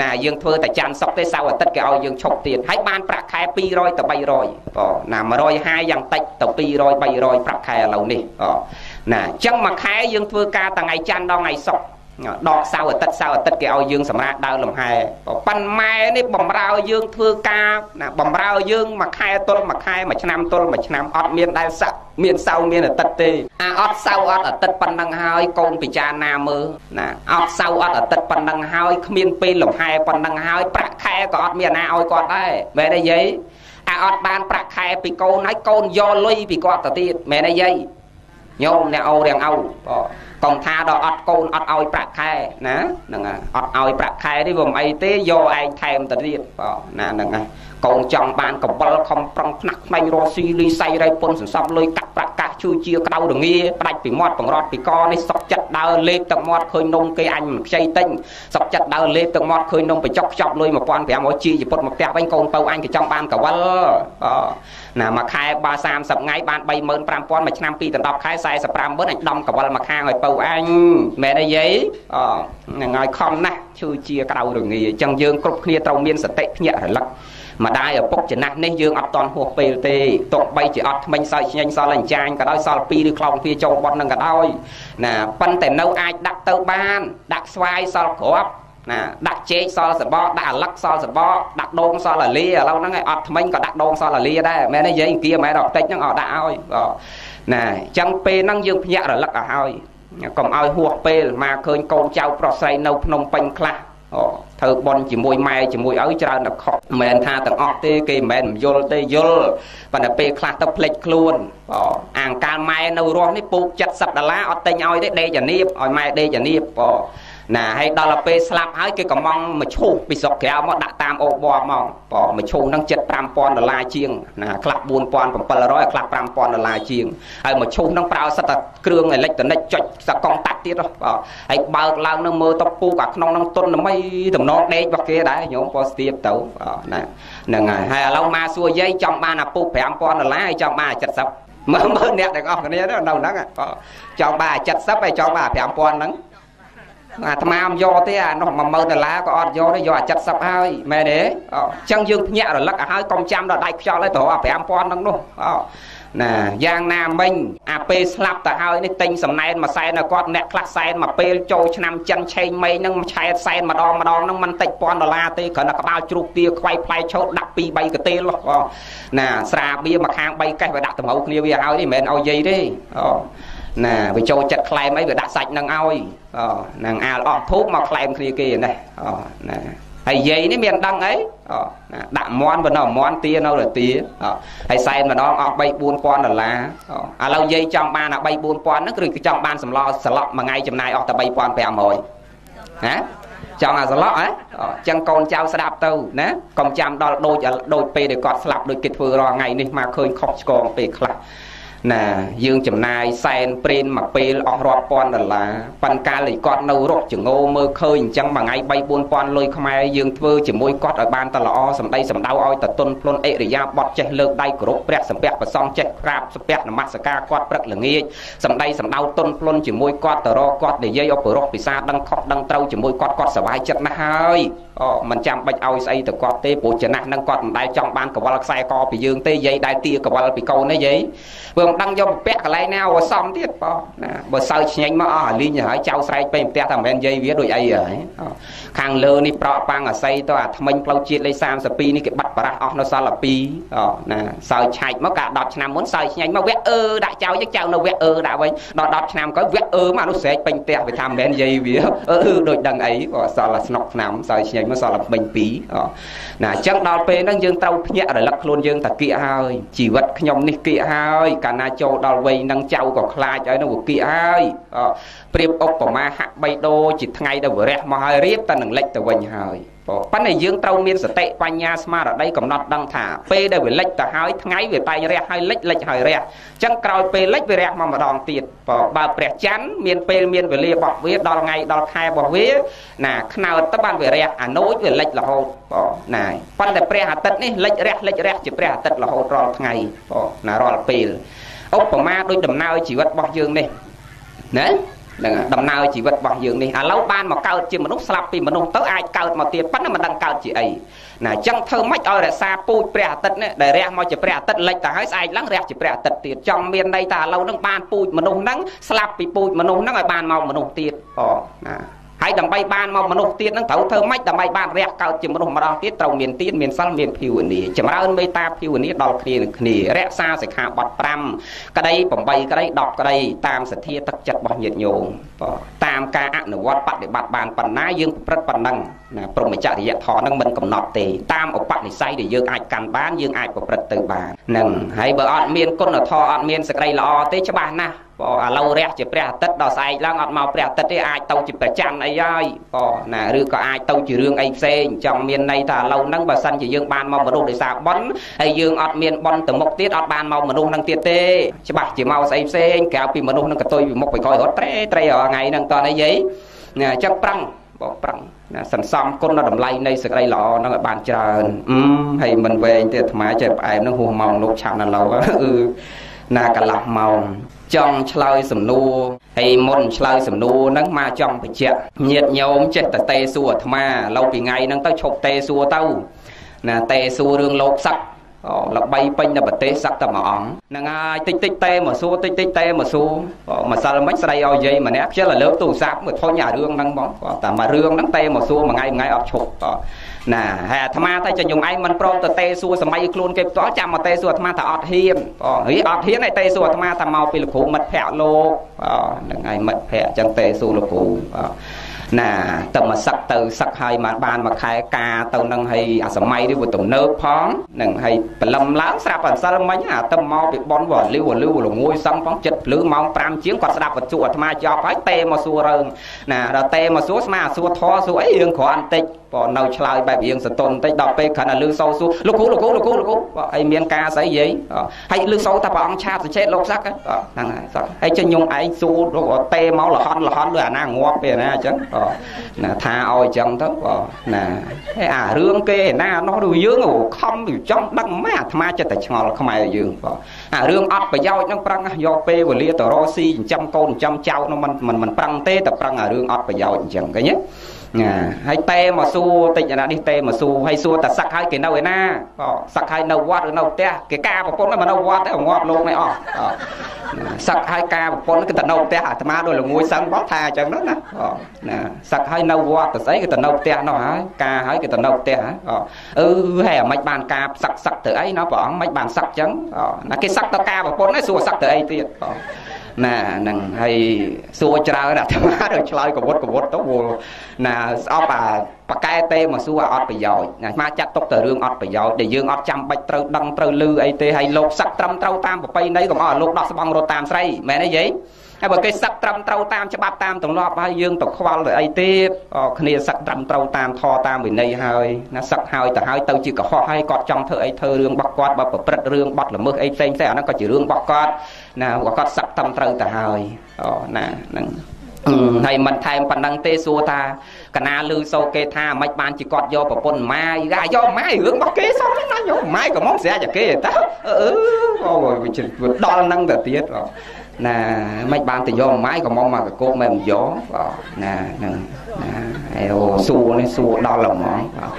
ណាយើងធ្វើតែច័ន្ទសុកទេសៅរ៍អាទិត្យគេឲ្យយើងឈប់ទៀតហើយបានប្រាក់ខែ200ទៅ300បងណា150យ៉ាងតិចទៅ200 300ប្រាក់ខែឥឡូវនេះបងណាអញ្ចឹងមួយខែយើងធ្វើការថ្ងៃច័ន្ទដល់ថ្ងៃសុក្រ ដកសៅអាទិត្យសៅអាទិត្យគេឲ្យយើងសម្រាប់ដើរលំហែប៉ិនម៉ែនេះបំរើយើងធ្វើការណាបំរើយើងមួយខែទល់មួយខែមួយឆ្នាំទល់មួយឆ្នាំអត់មានដែលស័កមានសៅមានអាទិត្យទេអាអត់សៅអត់អាទិត្យប៉ុណ្ណឹងហើយកូនពិចារណាមើលណាអត់សៅអត់អាទិត្យប៉ុណ្ណឹងហើយគ្មានពេលលំហែប៉ុណ្ណឹងហើយប្រាក់ខែក៏អត់មានណាឲ្យគាត់ដែរមែនទេយាយអាអត់បានប្រាក់ខែពីកូនហើយកូនយកលុយពីគាត់ទៅទៀតមែនទេយាយញោមអ្នកអូរៀងអូបង កុំថាដល់អត់កូនអត់ឲ្យប្រាក់ខែណាហ្នឹងអត់ឲ្យប្រាក់ខែនេះវាមិនអីទេយកឯងថែមទៅទៀតបងណាហ្នឹងហើយ កូនចង់បានកបលខំប្រឹងផ្នែកផ្នែករស់ស៊ីលីសៃរៃពុនសន្សំលុយកាក់ប្រាក់កាសជួយជាក្តៅរងាផ្ដាច់ពីមាត់បង្រត់ពីកនេះសុកចិត្តដើរលេបទឹកមាត់ឃើញនំគេអញមិនខ្ចីទិញសុកចិត្តដើរលេបទឹកមាត់ឃើញនំបញ្ចុកខ្ចប់លុយ1500ជាជាពុតមកផ្ទះវិញកូនពៅអញក៏ចង់បានកវលណាមួយខែបើ30ថ្ងៃបាន35000មួយឆ្នាំ2ដល់10ខែ45000អញដំកវលមួយខាងឲ្យពៅអញមែនទេយាយហ្នឹងហើយខំណាស់ឈឺជាក្តៅរងាអញ្ចឹងយើងគ្រប់គ្នាត្រូវមានសតិភ្ញាក់រលឹក ម្ដាយឪពុកចំណាស់នេះយើងអត់តន់ហួសពេលទេទោះបីជាអត់ថ្មិញសើចឆ្ញាញ់សល់អញ្ចាញក៏ដោយសល់2ឬខ្លោងវាចូលបត់នឹងក៏ដោយណាប៉ុន្តែនៅអាចដាក់ទៅបាន ដាក់ស្វាយសល់គ្រាប់ណាដាក់ចេកសល់សបកដាក់អាលឹកសល់សបកដាក់ដូងសល់អាលាឥឡូវហ្នឹងឯងអត់ថ្មិញក៏ដាក់ដូងសល់អាលាដែរមែនទេយាយអង្គាមែនដល់តិចហ្នឹងអត់ដាក់ឲ្យបាទណាអញ្ចឹងពេលហ្នឹងយើងភ្ញាក់រលឹកឲ្យហើយកុំឲ្យហួសពេលមកឃើញកូនចៅប្រុសស្រីនៅភ្នំពេញខ្លះអូ ធ្វើបន់ជាមួយម៉ែជាមួយឪច្រើនតែខកមិនមែនថាទាំងអស់ទេគេមិនមែនយល់ទេយល់ប៉ុន្តែពេលខ្លះទៅភ្លេចខ្លួនអូអាងកាលម៉ែនៅរស់នេះពូក70ដុល្លារអត់ទិញឲ្យទេដេកអានៀបឲ្យម៉ែដេកអានៀបអូ ណាហើយដល់ទៅពេលស្លាប់ហើយគេកំងមកឈូសពីស្រុកក្រៅមកដាក់តាមអូបបមកបើមកឈូសហ្នឹងចិត្ត5000ដុល្លារជាងណាខ្លះ4700ខ្លះ5000ដុល្លារជាងហើយមកឈូសហ្នឹងប្រើសិតតែគ្រឿងអេឡិចត្រូនិកចុចសកងតាក់ទៀតបាទហើយបើកឡើងនឹងមើលទៅពូកអាក្នុងហ្នឹងទុនល្មីតំណងដេករបស់គេដែរញោមពោស្ទាបទៅណាហ្នឹងហើយហើយឥឡូវមកសួរយាយចង់បានអាពូ5000ដុល្លារហើយចង់បាន70មើលមើលអ្នកទាំងអស់គ្នានៅហ្នឹងចង់បាន70ហើយចង់បាន5000ហ្នឹង អាត្មាមិនយកទេអានោះ10000ដុល្លារក៏អត់យកទេយកអា70ហើយមែនទេអញ្ចឹងយើងភ្ញាក់រលឹកឲ្យហើយកុំចាំដល់ដៃខ្យល់ហើយត្រូវអា5000ហ្នឹងនោះអូណាយ៉ាងណាមិញអាពេលស្លាប់ទៅហើយនេះទិញសំណែនមួយសែនឲ្យគាត់អ្នកខ្លះសែនមកពេលចូលឆ្នាំចិនឆេងមីហ្នឹងឆែតសែនម្ដងម្ដងហ្នឹងមិនតិចពាន់ដុល្លារទេគ្រាន់តែក្បាលជ្រូកទាខ្វៃផ្លែឆោតដាក់2 3កទេលបងណាស្រាបៀមួយខាង3កេះវាដាក់តម្រូវគ្នាវាឲ្យនេះមិនមែនឲ្យយាយទេអូណាវាចូលចិត្តខ្លែមអីវាដាក់សាច់នឹងឲ្យ អូនឹងអាលអស់ធូបមកខ្លែមគ្នាគេណាអូណាហើយយាយនេះមានដឹងអីដាក់មន់បើនៅមន់ទានៅរទាហើយសែនម្ដងអស់3 4000ដុល្លារឥឡូវយាយចង់បានអា3 4000ហ្នឹងឬចង់បានសម្លោសឡក់មួយថ្ងៃចំណាយអស់តែ3500ណាចង់អាសឡក់ហ៎អញ្ចឹងកូនចៅស្ដាប់ទៅណាកុំចាំដល់ដូចដូចពេលដែលគាត់ស្លាប់ដូចគេធ្វើរាល់ថ្ងៃនេះមកឃើញខុសឆ្គងពេលខ្លះ ណាយើងចំណាយសែនព្រេនមួយពេលអស់រាប់ពាន់ដុល្លារប៉ុន្តែកាលីគាត់នៅរកចងោមើលឃើញអញ្ចឹងមួយថ្ងៃ3 4000លុយខ្មែរយើងធ្វើជាមួយគាត់ឲ្យបានតល្អសម្ដីសម្ដៅឲ្យតតុនភ្លុនអិរិយាបថចេះលើកដៃគោរពព្រះសម្ពះប្រសងចេះក្រាបសម្ពះនមស្ការគាត់ព្រឹកល្ងាចសម្ដីសម្ដៅតុនភ្លុនជាមួយគាត់តរគាត់និយាយអបរោះពិសាដឹងខុសដឹងត្រូវជាមួយគាត់គាត់សប្បាយចិត្តណាស់ហើយអូមិនចាំបាច់ឲ្យស្អីទៅគាត់ទេព្រោះចំណាស់នឹងគាត់មិនដែលចង់បានកវលខ្សែកពីយើងទេយាយដែលទាកវលពីកូនទេយាយព្រោះមិនដឹងយកពាក់កន្លែងណាអវសំទៀតបងណាបើសើឆ្ញាញ់មកអស់អាលីងហើយចៅស្រែកពេញផ្ទះតែមិនមែនយាយវាដូចអីហើយខាងលើនេះប្រក់ប៉ាំងអាស័យទៅអាថ្មិញផ្លូវជាតិលេខ32នេះគេបាត់បារះអស់នៅសល់2អូណាសើឆែកមកកា10ឆ្នាំមុនសើឆ្ញាញ់មកវគ្គអឺដាក់ចៅយើងចៅនៅវគ្គអឺដាក់វិញដល់10ឆ្នាំក្រោយវគ្គអឺមកនោះស្រែកពេញផ្ទះវាថាមិនមែនយាយវាអឺដូចដឹងអីក៏សល់ស្នុកឆ្នាំសើឆ្ញាញ់មកសល់ពេញ2អូណាអញ្ចឹងដល់ពេលហ្នឹងយើងត្រូវភ្ញាក់រលឹកខ្លួនយើងតាគៀកហើយជីវិតខ្ញុំនេះគៀកហើយកាលណាចូលដល់វ័យហ្នឹងចៅក៏ខ្លាចហើយនឹងគៀកហើយប្រៀបឧបមាហាក់បីដូរជាថ្ងៃដែលវរះមកហើយរៀបតែនឹងលិចទៅវិញហើយ ប៉ុន្តែយើងត្រូវមានសតិបញ្ញាស្មារតីកំណត់ដឹងថាពេលដែលវាលិចទៅហើយថ្ងៃវាតែងរះហើយលិចលិចហើយរះអញ្ចឹងក្រោយពេលលិចវារះមកម្ដងទៀតបើព្រះច័ន្ទមានពេលមានវេលារបស់វាដល់ថ្ងៃដល់ខែរបស់វាណាខ្នើតទៅបានវារះអានូចវាលិចរហូតណាប៉ុន្តែព្រះអាទិត្យនេះលិចរះលិចរះជាព្រះអាទិត្យរហូតរាល់ថ្ងៃណារាល់ពេលឧបមាដូចដំណើរជីវិតរបស់យើងនេះណា នឹងដំណើរជីវិតរបស់យើងនេះឥឡូវបានមកកើតជាមនុស្សស្លាប់ពីមនុស្សទៅអាចកើតមកទៀតប៉ុន្តែមិនដឹងកើតជាអីណាអញ្ចឹងធ្វើម៉េចឲ្យរក្សាពូជព្រះអាទិត្យនេះដែលរះមកជាព្រះអាទិត្យលិចទៅហើយស្អែកឡើងរះជាព្រះអាទិត្យទៀតចង់មានន័យថាឥឡូវនឹងបានពូជមនុស្សហ្នឹងស្លាប់ពីពូជមនុស្សហ្នឹងឲ្យបានមកមនុស្សទៀតអូណា ហើយដើម្បីបានមកមនុស្សទៀតនឹងត្រូវធ្វើម៉េចដើម្បីបានរះកើតជាមនុស្សម្ដងទៀតត្រូវមានទានមានសិលមានភាវនាចម្រើនមេត្តាភាវនាដល់គ្នានឹងគ្នារក្សាសិក្ខាបទ5ក្តី8ក្តី10ក្តីតាមសទ្ធាទឹកចិត្តរបស់ញាតិញោមតាមការអនុវត្តបប្រតិបត្តិបានប៉ុណ្ណាយើងប្រព្រឹត្តប៉ុណ្ណឹងណាព្រមចរិយធម៌នឹងមិនកំណត់ទេតាមឧបនិស្ស័យដែលយើងអាចកាន់បានយើងអាចប្រព្រឹត្តទៅបាននឹងហើយបើអត់មានគុណធម៌អត់មានសេចក្តីល្អទេច្បាស់ណាស់ បើឥឡូវរះជាព្រះអាទិត្យដល់ស្អែកឡើងអត់មកព្រះអាទិត្យទេអាចទៅជាប្រច័នអីហើយបើណាឬក៏អាចទៅជារឿងអីផ្សេងចង់មានន័យថាឥឡូវហ្នឹងបើសិនជាយើងបានមកមនុស្សដោយសារប៉ុនហើយយើងអត់មានប៉ុនទៅមុខទៀតអត់បានមកមនុស្សហ្នឹងទៀតទេច្បាស់ជាមកស្អីផ្សេងក្រៅពីមនុស្សហ្នឹងកតុយពីមុខពីក្រោយរត់ត្រេត្រេរាល់ថ្ងៃហ្នឹងតើអីយីណាអញ្ចឹងប្រឹងបងប្រឹងណាសន្សំគុណតម្លៃនៃសេចក្តីល្អហ្នឹងឲ្យបានច្រើនអឺហើយមិនវែងទេអាត្មាចេះផ្អែមហ្នឹងហួសម៉ោងលោកឆាប់ណាស់ឡូវអឺណាកន្លះម៉ោង ចង់ឆ្លើយសំណួរហើយមុនឆ្លើយសំណួរហ្នឹងមកចង់បញ្ជាក់ញាតញោមចេះតែទេសួរអាត្មាឡូវពីថ្ងៃហ្នឹងទៅឈប់ទេសួរទៅណាទេសួររឿងលោកសឹកអូល្បីពេញនៅប្រទេសសឹកតែមួយអង្គហ្នឹងហើយតិចតិចទេមកសួរតិចតិចទេមកសួរម្សិលមិញស្រីឲ្យយាយម្នាក់ខ្ជិលលើកទូរស័ព្ទមកធុញអារឿងហ្នឹងបងតែមករឿងហ្នឹងទេមកសួរមួយថ្ងៃមួយថ្ងៃអត់ឈប់ ណាហើយអាត្មាថាចញោមឯងមិនព្រមទៅទេសួរសម័យខ្លួនគេផ្ទាល់ចាំមកទេសួរអាត្មាថាអត់ហ៊ានអូហីអត់ហ៊ានឯទេសួរអាត្មាថាមកពីលោកគ្រូមិត្តភ័ក្ដិលោកអូហ្នឹងឯងមិត្តភ័ក្ដិអញ្ចឹងទេសួរលោកគ្រូអូណាទៅមកសឹកទៅសឹកហើយមកបានមួយខែការទៅនឹងហើយអាសម័យនេះវាទំនើបផងនឹងហើយបលឹមឡើងស្រាប់អន្សិលមិញអាទៅមកពីប៉ុនវលីវលីវលងួយសឹងផងចិត្តភ្លឺម៉ោង5ជាងគាត់ស្ដាប់វត្ថុអាត្មាចប់ហើយតេមកសួររើងណាដល់តេមកសួរស្មាសួរធေါ်សួរអីរឿងគ្រាន់តិច បើនៅឆ្លើយបែបរៀងសតុនបន្តិចដល់ពេលគ្រាន់តែលឺសូសួរលោកគ្រូលោកគ្រូលោកគ្រូលោកគ្រូបើអីមានការស្អីយាយហើយលឺសូថាព្រះអង្គឆាតសច្ឆេតលោកសឹកហ្នឹងហើយសឹកហើយចេញញងឯងសួរលោកតេមកលហន់លហន់ដូចអាណាងាប់ពេលណាអញ្ចឹងណាថាឲ្យអញ្ចឹងទៅណាហើយអារឿងគេណានោះដូចយើងខំចង់ដឹងម៉ែអាត្មាចិត្តតែឆ្ងល់ខ្មែរយើងបងអារឿងអត់ប្រយោជន៍នឹងប្រឹងយកពេលវេលាទៅរកស៊ីចិញ្ចឹមកូនចិញ្ចឹមចៅនោះមិនមិនប្រឹងទេតែប្រឹងអារឿងអត់ប្រយោជន៍អញ្ចឹងឃើញទេ ណាហើយតេមកសួរតិចណានេះតេមកសួរហើយសួរតាសឹកហើយគេនៅឯណាក៏សឹកហើយនៅវត្តឬនៅផ្ទះគេការប្រពន្ធមកនៅវត្តទេងាប់លោកនេះអស់សឹកហើយការប្រពន្ធគេទៅនៅផ្ទះអាត្មាដូចល្ងួយសឹងបងថាអញ្ចឹងណាណាសឹកហើយនៅវត្តទៅស្អីគេទៅនៅផ្ទះនោះហើយការហើយគេទៅនៅផ្ទះអឺហើយអាមិនបានការសឹកសឹកទៅអីណាព្រះអង្គមិនបានសឹកអញ្ចឹងណាគេសឹកទៅការប្រពន្ធឯងសួរសឹកទៅអីទៀត ណាហ្នឹងហើយសួរច្រើនអាត្មាដល់ឆ្លើយកវត់កវត់ទៅណាស្អប់អាប៉កែទេមកសួរអត់ប្រយោជន៍ណាអាត្មាចាត់ទុកតែរឿងអត់ប្រយោជន៍ដែលយើងអត់ចាំបាច់ត្រូវដឹងត្រូវលឺអីទេហើយលោកសឹកត្រឹមត្រូវតាមប្រពៃណីកុំឲ្យលោកដោះស្បង់រត់តាមស្រីមែនទេយាយ ហើយបើគេសឹកត្រឹមត្រូវតាមច្បាប់តាមទម្លាប់ហើយយើងទៅខ្វល់ទៅអីទៀតគ្នាសឹកត្រឹមត្រូវតាមធម៌តាមវិន័យហើយណាសឹកហើយទៅហើយទៅជាកុហកហើយគាត់ចង់ធ្វើអីធ្វើរឿងរបស់គាត់បើប្រព្រឹត្តរឿងបាត់ល្មើសអីផ្សេងផ្សេងអាហ្នឹងក៏ជារឿងរបស់គាត់ណាគាត់សឹកត្រឹមត្រូវទៅហើយអូណាហ្នឹងហើយមិនថែមប៉ុណ្ណឹងទេសួរថាកណាលឺសូគេថាមិនបានជាគាត់យកប្រពន្ធម៉ាយថាយកម៉ាយរឿងរបស់គេសោះណាយកម៉ាយក៏មកស្រាច់គេតើអឺអូវាដល់ហ្នឹងទៅទៀត ណាមិនបានទៅយកម៉ាយក៏មកមកកកមិនយកបាទណាហ្នឹងណាអេអូសួរនេះសួរដល់ហ្មងបាទ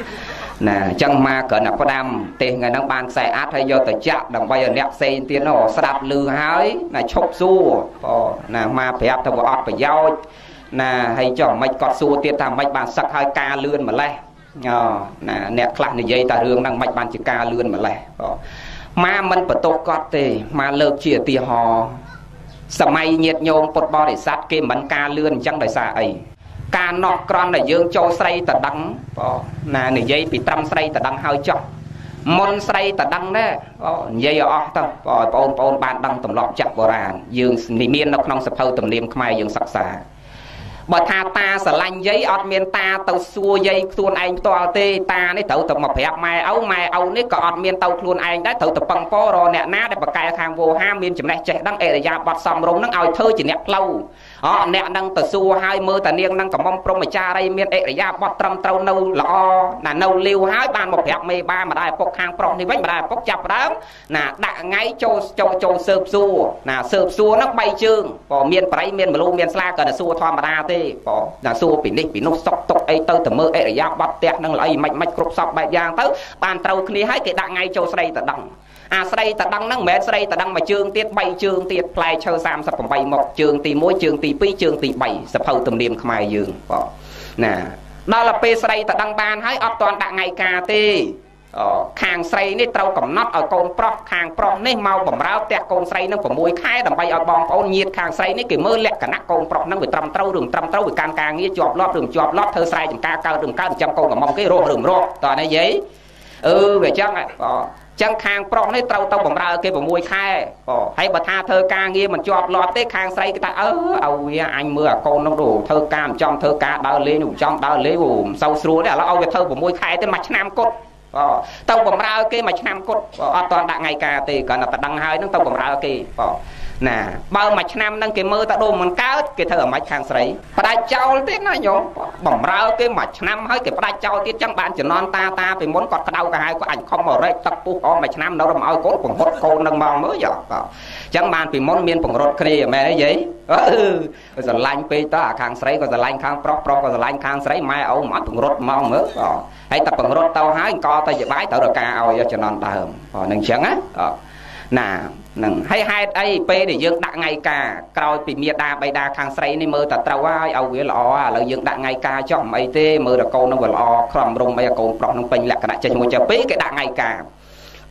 ណាអញ្ចឹងមកគ្រាន់តែផ្ដាំទេសថ្ងៃហ្នឹងបានខ្សែអាចហើយយកទៅចាក់ដើម្បីឲ្យអ្នកផ្សេងទៀតនោះស្ដាប់ឮហើយណាឈប់សួរបងណាមកប្រាប់ទៅវាអត់ប្រយោជន៍ណាហើយចុះមិនគាត់សួរទៀតថាមិនបានសឹកឲ្យការលឿនម្លេះអូណាអ្នកខ្លះនិយាយតែរឿងហ្នឹងមិនបានជាការលឿនម្លេះបងមកមិនបន្ទោសគាត់ទេមកលើកជាឧទាហរណ៍ សម័យញាតញោមពុទ្ធបរិស័ទគេមិនការលឿនអញ្ចឹងដោយសារអីការណោះក្រន់ដែលយើងចូលស្រីតដឹងបងណានិយាយពីត្រឹមស្រីតដឹងហើយចុះមុនស្រីតដឹងដែរនិយាយឲ្យអស់ទៅបងប្អូនបានដឹងទម្លាប់ចាស់បុរាណយើងមាននៅក្នុងសភៅទំនៀមខ្មែរយើងសិក្សា បើថាតាស្រឡាញ់យាយអត់មានតាទៅសួរយាយខ្លួនឯងផ្ទាល់ទេតានេះត្រូវទៅមកប្រាប់ម៉ែឪម៉ែឪនេះក៏អត់មានទៅខ្លួនឯងដែរត្រូវទៅពឹងពររអ្នកណាដែលបកកែខាងវោហាមានចំណេះចេះដឹងអេរយាប័តសំរុំនឹងឲ្យធ្វើជាអ្នកផ្លូវ អអ្នកនឹងទៅសួរឲ្យមើលតានាងនឹងកំមុំព្រមចារីមានអិរិយាបថត្រឹមត្រូវនៅល្អណានៅលាវហើយបានមកប្រាប់មេបាម្ដាយឪពុកខាងប្រុសនេះវិញម្ដាយឪពុកចាប់ដើមណាដាក់ថ្ងៃចូលចូលចូលសើបសួរណាសើបសួរនឹងបីជើងក៏មានប្រៃមានមលូមានស្លាក៏តែសួរធម្មតាទេក៏ណាសួរពីនេះពីនោះសុកទុកអីទៅទៅមើលអិរិយាបថផ្ទះនឹងល្អីមិនមិនគ្រប់សពបែបយ៉ាងទៅបានត្រូវគ្នាហើយគេដាក់ថ្ងៃចូលស្រីតដឹង អាស្រីតដឹងហ្នឹងមិនមែនស្រីតដឹងមួយជើងទៀត3ជើងទៀតផ្លែឈើ38មុខជើងទី1ជើងទី2ជើងទី3សភៅទំនៀមខ្មែរយើងបងណាដល់ទៅពេលស្រីតដឹងបានហើយអត់ទាន់ដាក់ថ្ងៃការទេខាងស្រីនេះត្រូវកំណត់ឲ្យកូនប្រុសខាងប្រុសនេះមកបំរើផ្ទះកូនស្រីនឹង6ខែដើម្បីឲ្យបងប្អូនញាតខាងស្រីនេះគេមើលលក្ខណៈកូនប្រុសនឹងវាត្រឹមត្រូវឬមិនត្រឹមត្រូវវាកាន់ការងារជាប់លាប់ឬមិនជាប់លាប់ធ្វើស្រែចម្ការកើតឬមិនកើតចាំកូនកំមុំគេរស់ឬមិនរស់តើនេះយាយ អឺវាចឹងចឹងខាងប្រុសនេះត្រូវទៅបំរើគេ6ខែបងហើយបើថាធ្វើការងារមិនជាប់លាប់ទេខាងស្រីគេថាអឺឲ្យវាអញមើលអាកូននោះធ្វើការមិនចំធ្វើការដើរលេងមិនចំដើរលេងមិនសូវស្រួលទេឥឡូវឲ្យវាធ្វើ6ខែទេមួយឆ្នាំគត់ទៅបំរើគេមួយឆ្នាំគត់អត់ទាន់ដាក់ថ្ងៃការទេគ្រាន់តែដឹងហើយនឹងទៅបំរើគេបង ណាបើមួយឆ្នាំហ្នឹងគេមើលតែដូរមិនកើតគេធ្វើអាម៉េចខាងស្រីផ្ដាច់ចោលទៀតណាញោមបំរើគេមួយឆ្នាំហើយគេផ្ដាច់ចោលទៀតចឹងបានចំណន់តាតាពីមុនគាត់ក្តៅកាហាយគាត់អញខំមករែកទឹកពុះអស់មួយឆ្នាំនៅរំឲ្យកូនបង្ហត់កូននឹងមកមើលយ៉ាចឹងបានពីមុនមានបង្រត់គ្នាមែនទេយាយអឺស្រឡាញ់ពេកតើអាខាងស្រីក៏ស្រឡាញ់ខាងប្រុសប្រុសក៏ស្រឡាញ់ខាងស្រីម៉ែឪមិនអត់បង្រត់មកមើលហើយតែបង្រត់ទៅហើយអង្គទៅជាបាយត្រូវរកាឲ្យចំណន់ដើមហ្នឹងចឹងណា ណាហ្នឹងហើយហេតុអីពេលដែលយើងដាក់ថ្ងៃការក្រោយពីមេដាបៃតាខាងស្រីនេះមើលតែត្រូវហើយឲ្យវាល្អឥឡូវយើងដាក់ថ្ងៃការចុះមិនអីទេមើលតែកូននឹងវាល្អក្រំរុំអីកូនប្រុសនឹងពេញលក្ខណៈចេះមួយចេះពីរគេដាក់ថ្ងៃការ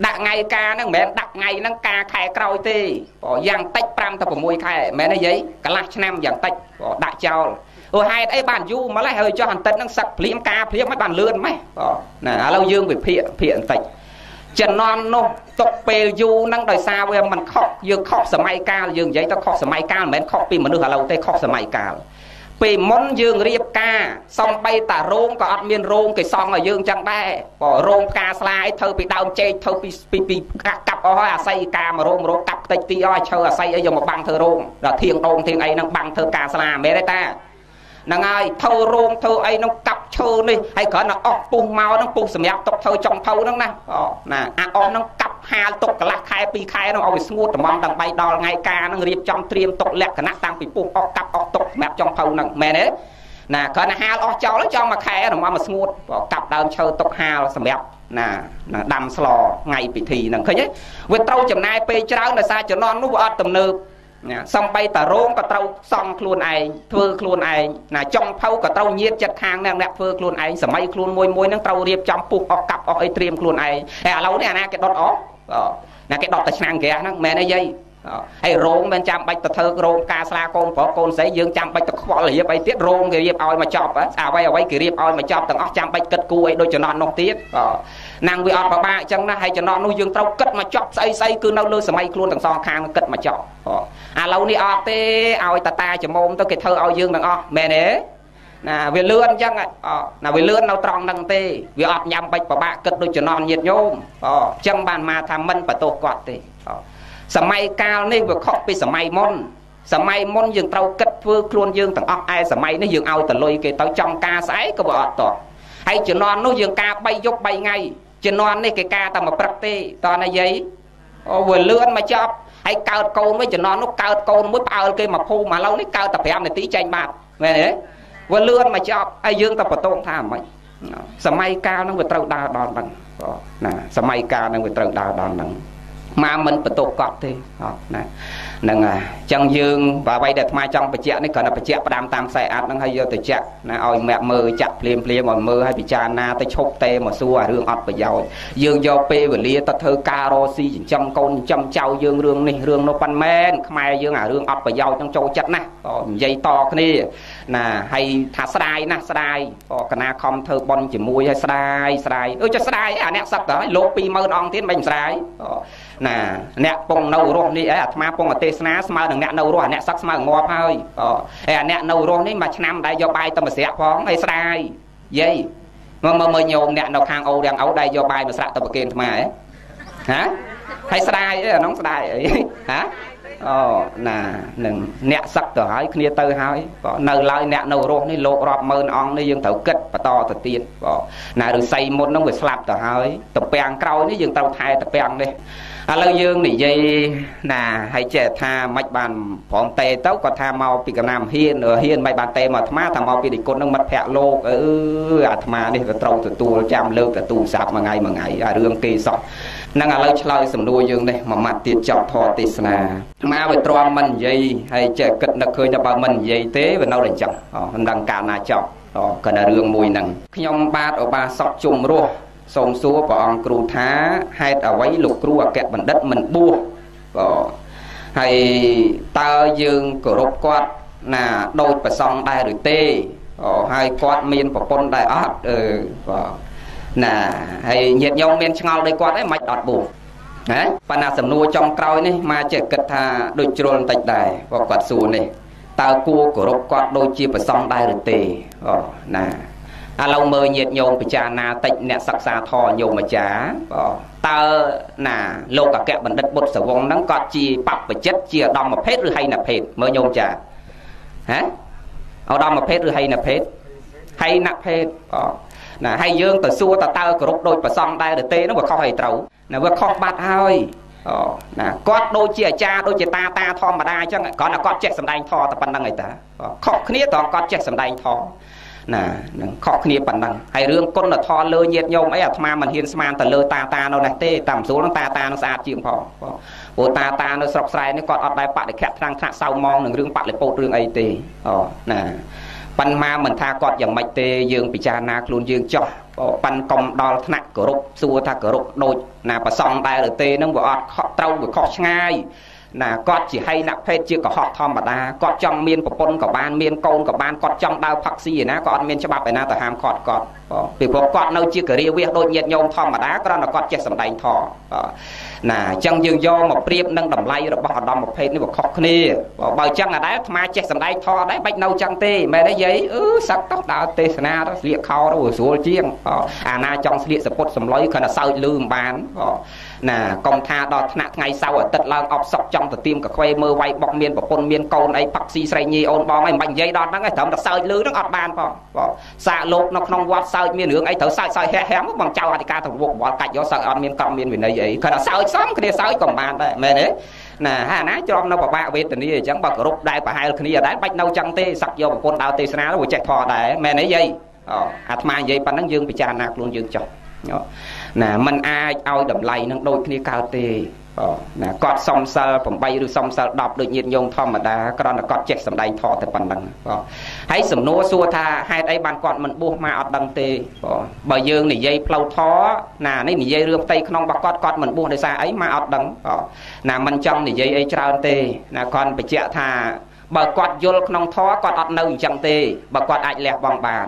ដាក់ថ្ងៃការហ្នឹងមិនមែនដាក់ថ្ងៃហ្នឹងការខែក្រោយទេបើយ៉ាងតិច5ទៅ6ខែមិនមែនទេយាយកន្លះឆ្នាំយ៉ាងតិចបើដាក់ចោលអូហេតុអីបានយូរម្លេះហើយចុះអន្តិតហ្នឹងសឹកភ្លៀងការភ្លៀងមិនបានលឿនម៉េះបើណាឥឡូវយើងវិភាគភាគបន្តិច ចំណន់នោះຕົកពេលយូរហ្នឹងដោយសារវាមិនខុសយើងខុសសម័យកាលយើងនិយាយទៅខុសសម័យកាលមិនមែនខុសពីមនុស្សឥឡូវទេខុសសម័យកាលពេលមុនយើងរៀបការសំបីតារោងក៏អត់មានរោងគេសង់ឲ្យយើងចឹងដែរបើរោងផ្កាស្លាយធ្វើពីដើមចេកធ្វើពីពីពីកាប់អស់ហើយអាស័យការមករោងរោងកាប់តិចទីអស់ឈើអាស័យអីយកមកបាំងធ្វើរោងដល់ធៀងដងធៀងអីហ្នឹងបាំងធ្វើការស្លាមែនទេតា ហ្នឹងហើយធ្វើរោងធ្វើអីហ្នឹងកាប់ឈើនេះហើយគ្រាន់តែអស់ពុះមកហ្នឹងពុះសម្រាប់ទុកធ្វើចុងភៅហ្នឹងណាណាអាអស់ហ្នឹងកាប់ហាលទុកកន្លះខែពីរខែហ្នឹងឲ្យវាស្ងួតត្មងដើម្បីដល់ថ្ងៃការហ្នឹងរៀបចំត្រៀមទុកលក្ខណៈតាំងពីពុះអស់កាប់អស់ទុកសម្រាប់ចុងភៅហ្នឹងមែនទេណាគ្រាន់តែហាលអស់ចោលចង់មួយខែរំមកស្ងួតកាប់ដើមឈើទុកហាលសម្រាប់ណាដាំស្លថ្ងៃពិធីហ្នឹងឃើញទេវាត្រូវចំណាយពេលច្រើនដោយសារជំនាន់នោះវាអត់ទំនើប សំបីតារោងក៏ត្រូវសំខ្លួនឯងធ្វើខ្លួនឯងណាចុងភៅក៏ត្រូវញៀតចិត្តខាងអ្នកអ្នកធ្វើខ្លួនឯងសម័យខ្លួនមួយមួយហ្នឹងត្រូវរៀបចំពុះអស់កាប់អស់អីត្រៀមខ្លួនឯងហើយឥឡូវនេះអាណាគេដុតអស់ណាគេដុតតែឆ្នាំងក្រាស់ហ្នឹងមែនទេយាយហើយរោងមិនចាំបាច់ទៅធ្វើរោងការស្លាកូនប្រុសកូនស្រីយើងចាំបាច់ទៅខ្វល់រៀបអីទៀតរោងគេរៀបឲ្យមកចប់អ្វីអ្វីគេរៀបឲ្យមកចប់ទាំងអស់ចាំបាច់គិតគូអីដូចចំណត់នោះទៀត ណាងវាអត់ពិបាកអញ្ចឹងណាហើយចំណត់នោះយើងត្រូវគិតមកចប់ស្អីស្អីគឺនៅលើសម័យខ្លួនទាំងសងខាងគិតមកចប់ឥឡូវនេះអត់ទេឲ្យតាតាចមុំទៅគេធ្វើឲ្យយើងទាំងអស់មែនទេណាវាលឿនអញ្ចឹងណាវាលឿននៅត្រង់ហ្នឹងទេវាអត់ញ៉ាំបាច់ពិបាកគិតដូចចំណន់ញាតញោមអញ្ចឹងបានមកថាមិនបន្ទោសគាត់ទេសម័យកាលនេះវាខុសពីសម័យមុនសម័យមុនយើងត្រូវគិតធ្វើខ្លួនយើងទាំងអស់ឯសម័យនេះយើងឲ្យតលុយគេទៅចំការស្អែកក៏វាអត់តហើយជំនាន់នោះយើងការ3យប់3ថ្ងៃ ជំនាន់នេះគេការតែមួយព្រឹកទេតើណាយាយអូវាលឿនមកចប់ហើយកើតកូនវិញជំនាន់នោះកើតកូនមួយផ្អើលគេមកភូមិឥឡូវនេះកើតតែ5នាទីចេញបាត់មែនទេវាលឿនមកចប់ហើយយើងតែបន្ទងថាម៉េចសម័យកាលហ្នឹងវាត្រូវដើរដល់ហ្នឹងណាសម័យកាលហ្នឹងវាត្រូវដើរដល់ហ្នឹង មកមិនបន្ទោសកត់ទេណាហ្នឹងហើយអញ្ចឹងយើងបើអ្វីដែលអាត្មាចង់បញ្ជាក់នេះគ្រាន់តែបញ្ជាក់ផ្ដាំតាមខ្សែអាចហ្នឹងហើយយកទៅចាក់ណាឲ្យមាក់មើលចាក់ភ្លាមភ្លាមឲ្យមើលឲ្យពិចារណាទៅឈប់ទេមកសួរអារឿងអត់ប្រយោជន៍យើងយកពេលវេលាទៅធ្វើការរស៊ីចិញ្ចឹមកូនចិញ្ចឹមចៅយើងរឿងនេះរឿងនោះប៉ាន់មែនខ្មែរយើងអារឿងអត់ប្រយោជន៍ហ្នឹងចូលចិត្តណាស់និយាយតគ្នា ណាហើយថាស្ដាយណាស់ស្ដាយកណាខំធ្វើបន់ជាមួយហើយស្ដាយស្ដាយអឺចុះស្ដាយអាអ្នកសឹកទៅហើយលោក20000អង្គទៀតមិនស្ដាយណាអ្នកពងនៅរស់នេះអីអាត្មាពងទេសនាស្មើនឹងអ្នកនៅរស់អ្នកសឹកស្មើងាប់ហើយហើយអាអ្នកនៅរស់នេះមួយឆ្នាំដែលយកបាយទៅមួយស្រាក់ផងហើយស្ដាយយាយមកមើលញោមអ្នកនៅខាងអូរាំងអូដែលយកបាយមួយស្រាក់ទៅប្រគេនអាត្មាហ៎ហាហើយស្ដាយអីអានោះស្ដាយអីហា អូណានឹងអ្នកសឹកទៅហើយគ្នាទៅហើយបើនៅឡើយអ្នកនៅរស់នេះលោករាប់ម៉ឺនអង្គនេះយើងត្រូវគិតបន្តទៅទៀតបើណាឫស្សីមុនហ្នឹងវាស្លាប់ទៅហើយតពាំងក្រោយនេះយើងត្រូវថែតពាំងនេះឥឡូវយើងនិយាយណាហើយចេះថាមិនបានព្រមតេទៅគាត់ថាមកពីកំណាមហ៊ានហ៊ានមិនបានតេមកអាត្មាថាមកពីនិគុណនឹងមិត្តភ័ក្ដិលោកអឺអាត្មានេះក៏ត្រូវទទួលចាំលើកទទួលសាប់មួយថ្ងៃមួយថ្ងៃអារឿងគេសោះ នឹងឥឡូវឆ្លើយសំណួរយើងនេះមួយម៉ាត់ទៀតចប់ធម៌ទេសនាមកវាទ្រាំមិននិយាយហើយចេះគិតនឹកឃើញថាបើមិននិយាយទេវានៅតែអញ្ចឹងមិនដឹងកាលណាចប់ក៏តែរឿងមួយហ្នឹងខ្ញុំបាទឧបាសកជុំរស់សូមសួរព្រះអង្គគ្រូថាហេតុអ្វីលោកគ្រូអគ្គបណ្ឌិតមិនបួសក៏ហើយតើយើងគោរពគាត់ណាដូចប្រសងដែរឬទេហើយគាត់មានប្រពន្ធដែរអត់អឺបាទ ណាហើយញាតិញោមមានឆ្ងល់ដោយគាត់ឯងមិនអត់បួសណាប៉ុន្តែសំណួរចុងក្រោយនេះមកចេះគិតថាដូចជ្រុលបន្តិចដែរគាត់គាត់សួរនេះតើគួរគោរពគាត់ដូចជាប្រសងដែរឬទេអូណាឥឡូវមើលញាតញោមពិចារណាតិចអ្នកសិក្សាធម៌ញោមអាចារ្យតើណាលោកអគ្គបណ្ឌិតបុត្រសវងហ្នឹងគាត់ជាបព្វជិតជាឧត្តមភេទឬហីនភេទមើលញោមចាហ៎ឧត្តមភេទឬហីនភេទហីនភេទ ណាហើយយើងទៅសួរតើតើគោរពដូចប្រសងដែរឬទេនោះវាខុសអីត្រូវណាវាខុសបាត់ហើយអូណាគាត់ដូចជាអាចារ្យដូចជាតាតាធម្មតាអញ្ចឹងគ្រាន់តែគាត់ចេះសម្ដែងធម៌តែប៉ុណ្្នឹងឯតាខុសគ្នាត្រង់គាត់ចេះសម្ដែងធម៌ណានឹងខុសគ្នាប៉ុណ្ណឹងហើយរឿងគុណធម៌លើញាតញោមអីអាត្មាមិនហ៊ានស្មានទៅលើតាតានៅនេះទេតាមស្រួលនឹងតាតានឹងស្អាតជាងផងព្រោះតាតានៅស្រុកស្រែនេះគាត់អត់ដែរបដិខៈថ្នាំងថ្នាក់សៅម៉ងនឹងរឿងបលិពោតរឿងអីទេអូណា ប៉ិនមកមិនថាគាត់យ៉ាងម៉េចទេយើងពិចារណាខ្លួនយើងចោះប៉ិនកុំដល់ថ្នាក់គោរពសួរថាគោរពដូចណាប្រសងដែរឬទេនឹងវាអត់ខុសត្រូវវាខុសឆ្ងាយណាគាត់ជាហីណភេទជាកុហកធម្មតាគាត់ចង់មានប្រពន្ធក៏បានមានកូនក៏បានគាត់ចង់ដើរផឹកស៊ីឯណាក៏អត់មានច្បាប់ឯណាទៅហាមគាត់គាត់ពីព្រោះគាត់នៅជាការាវាសដូចញាតញោមធម្មតាគ្រាន់តែគាត់ចេះសម្ដែងធម៌ ណាអញ្ចឹងយើងយកមកប្រៀបនឹងតម្លៃរបស់អាដាមប្រភេទនេះវាខុសគ្នាបើអញ្ចឹងអាដែរអាត្មាចេះសម្ដែងធម៌ដែរបាច់នៅអញ្ចឹងទេមែនទេយាយអឺសឹកតោះដើរទេសនាទៅស្លៀកខោទៅស្រួលជាងអាណាចង់ស្លៀកសពុតសំឡុយគ្រាន់តែសើចលឺមិនបានណាកុំថាដល់ថ្នាក់ថ្ងៃសៅរ៍អាទិត្យឡើងអបសក់ចង់ទៅទៀមកខ្វេមើលវាយបុកមានប្រពន្ធមានកូនអីផឹកស៊ីស្រីញីអូនបងអីមិនបាច់និយាយដល់ហ្នឹងឯងត្រឹមតែសើចលឺហ្នឹងអត់បានផងបងសាកលោកនៅក្នុងវត្តសើចមានរឿងអីត្រូវសើចសើចហែហែមបងចៅអធិការទៅវកវល់កាច់យកសើចអត់មានកម្មមានវិន័យអីគាត់ថាសើចសំគ្នាសើចក៏បានដែរមែនទេណាហើយអាណាជាប់នៅបបាក់វេទនាអញ្ចឹងបើគោរពដែរប្រហែលគ្នាដែរបាច់នៅចឹងទេសឹកយកប្រពន្ធដើរទេសនាទៅចេះធေါ်ដែរមែនទេយាយអូអាត្មានិយាយប៉ុណ្ណឹងយើងពិចារណាខ្លួនយើងចុះណាมันអាចឲ្យតម្លៃនឹងដូចគ្នាកើតទេបង ណាគាត់សំសិល8ឬសំសិល10ដូចញាតិញោមធម្មតាគ្រាន់តែគាត់ចេះសម្ដែងធម៌តែប៉ុណ្្នឹងបងហើយសំណួរសួរថាហេតុអីបានគាត់មិនបួសមកអត់ដឹងទេបងបើយើងនិយាយផ្លូវធម៌ណានេះនិយាយរឿងផ្ទៃក្នុងរបស់គាត់គាត់មិនបួសដោយសារអីមកអត់ដឹងបងណាមិនចង់និយាយអីច្រើនទេណាគាត់បញ្ជាក់ថាបើគាត់យល់ក្នុងធម៌គាត់អត់នៅអញ្ចឹងទេបើគាត់អាចលះបង់បាន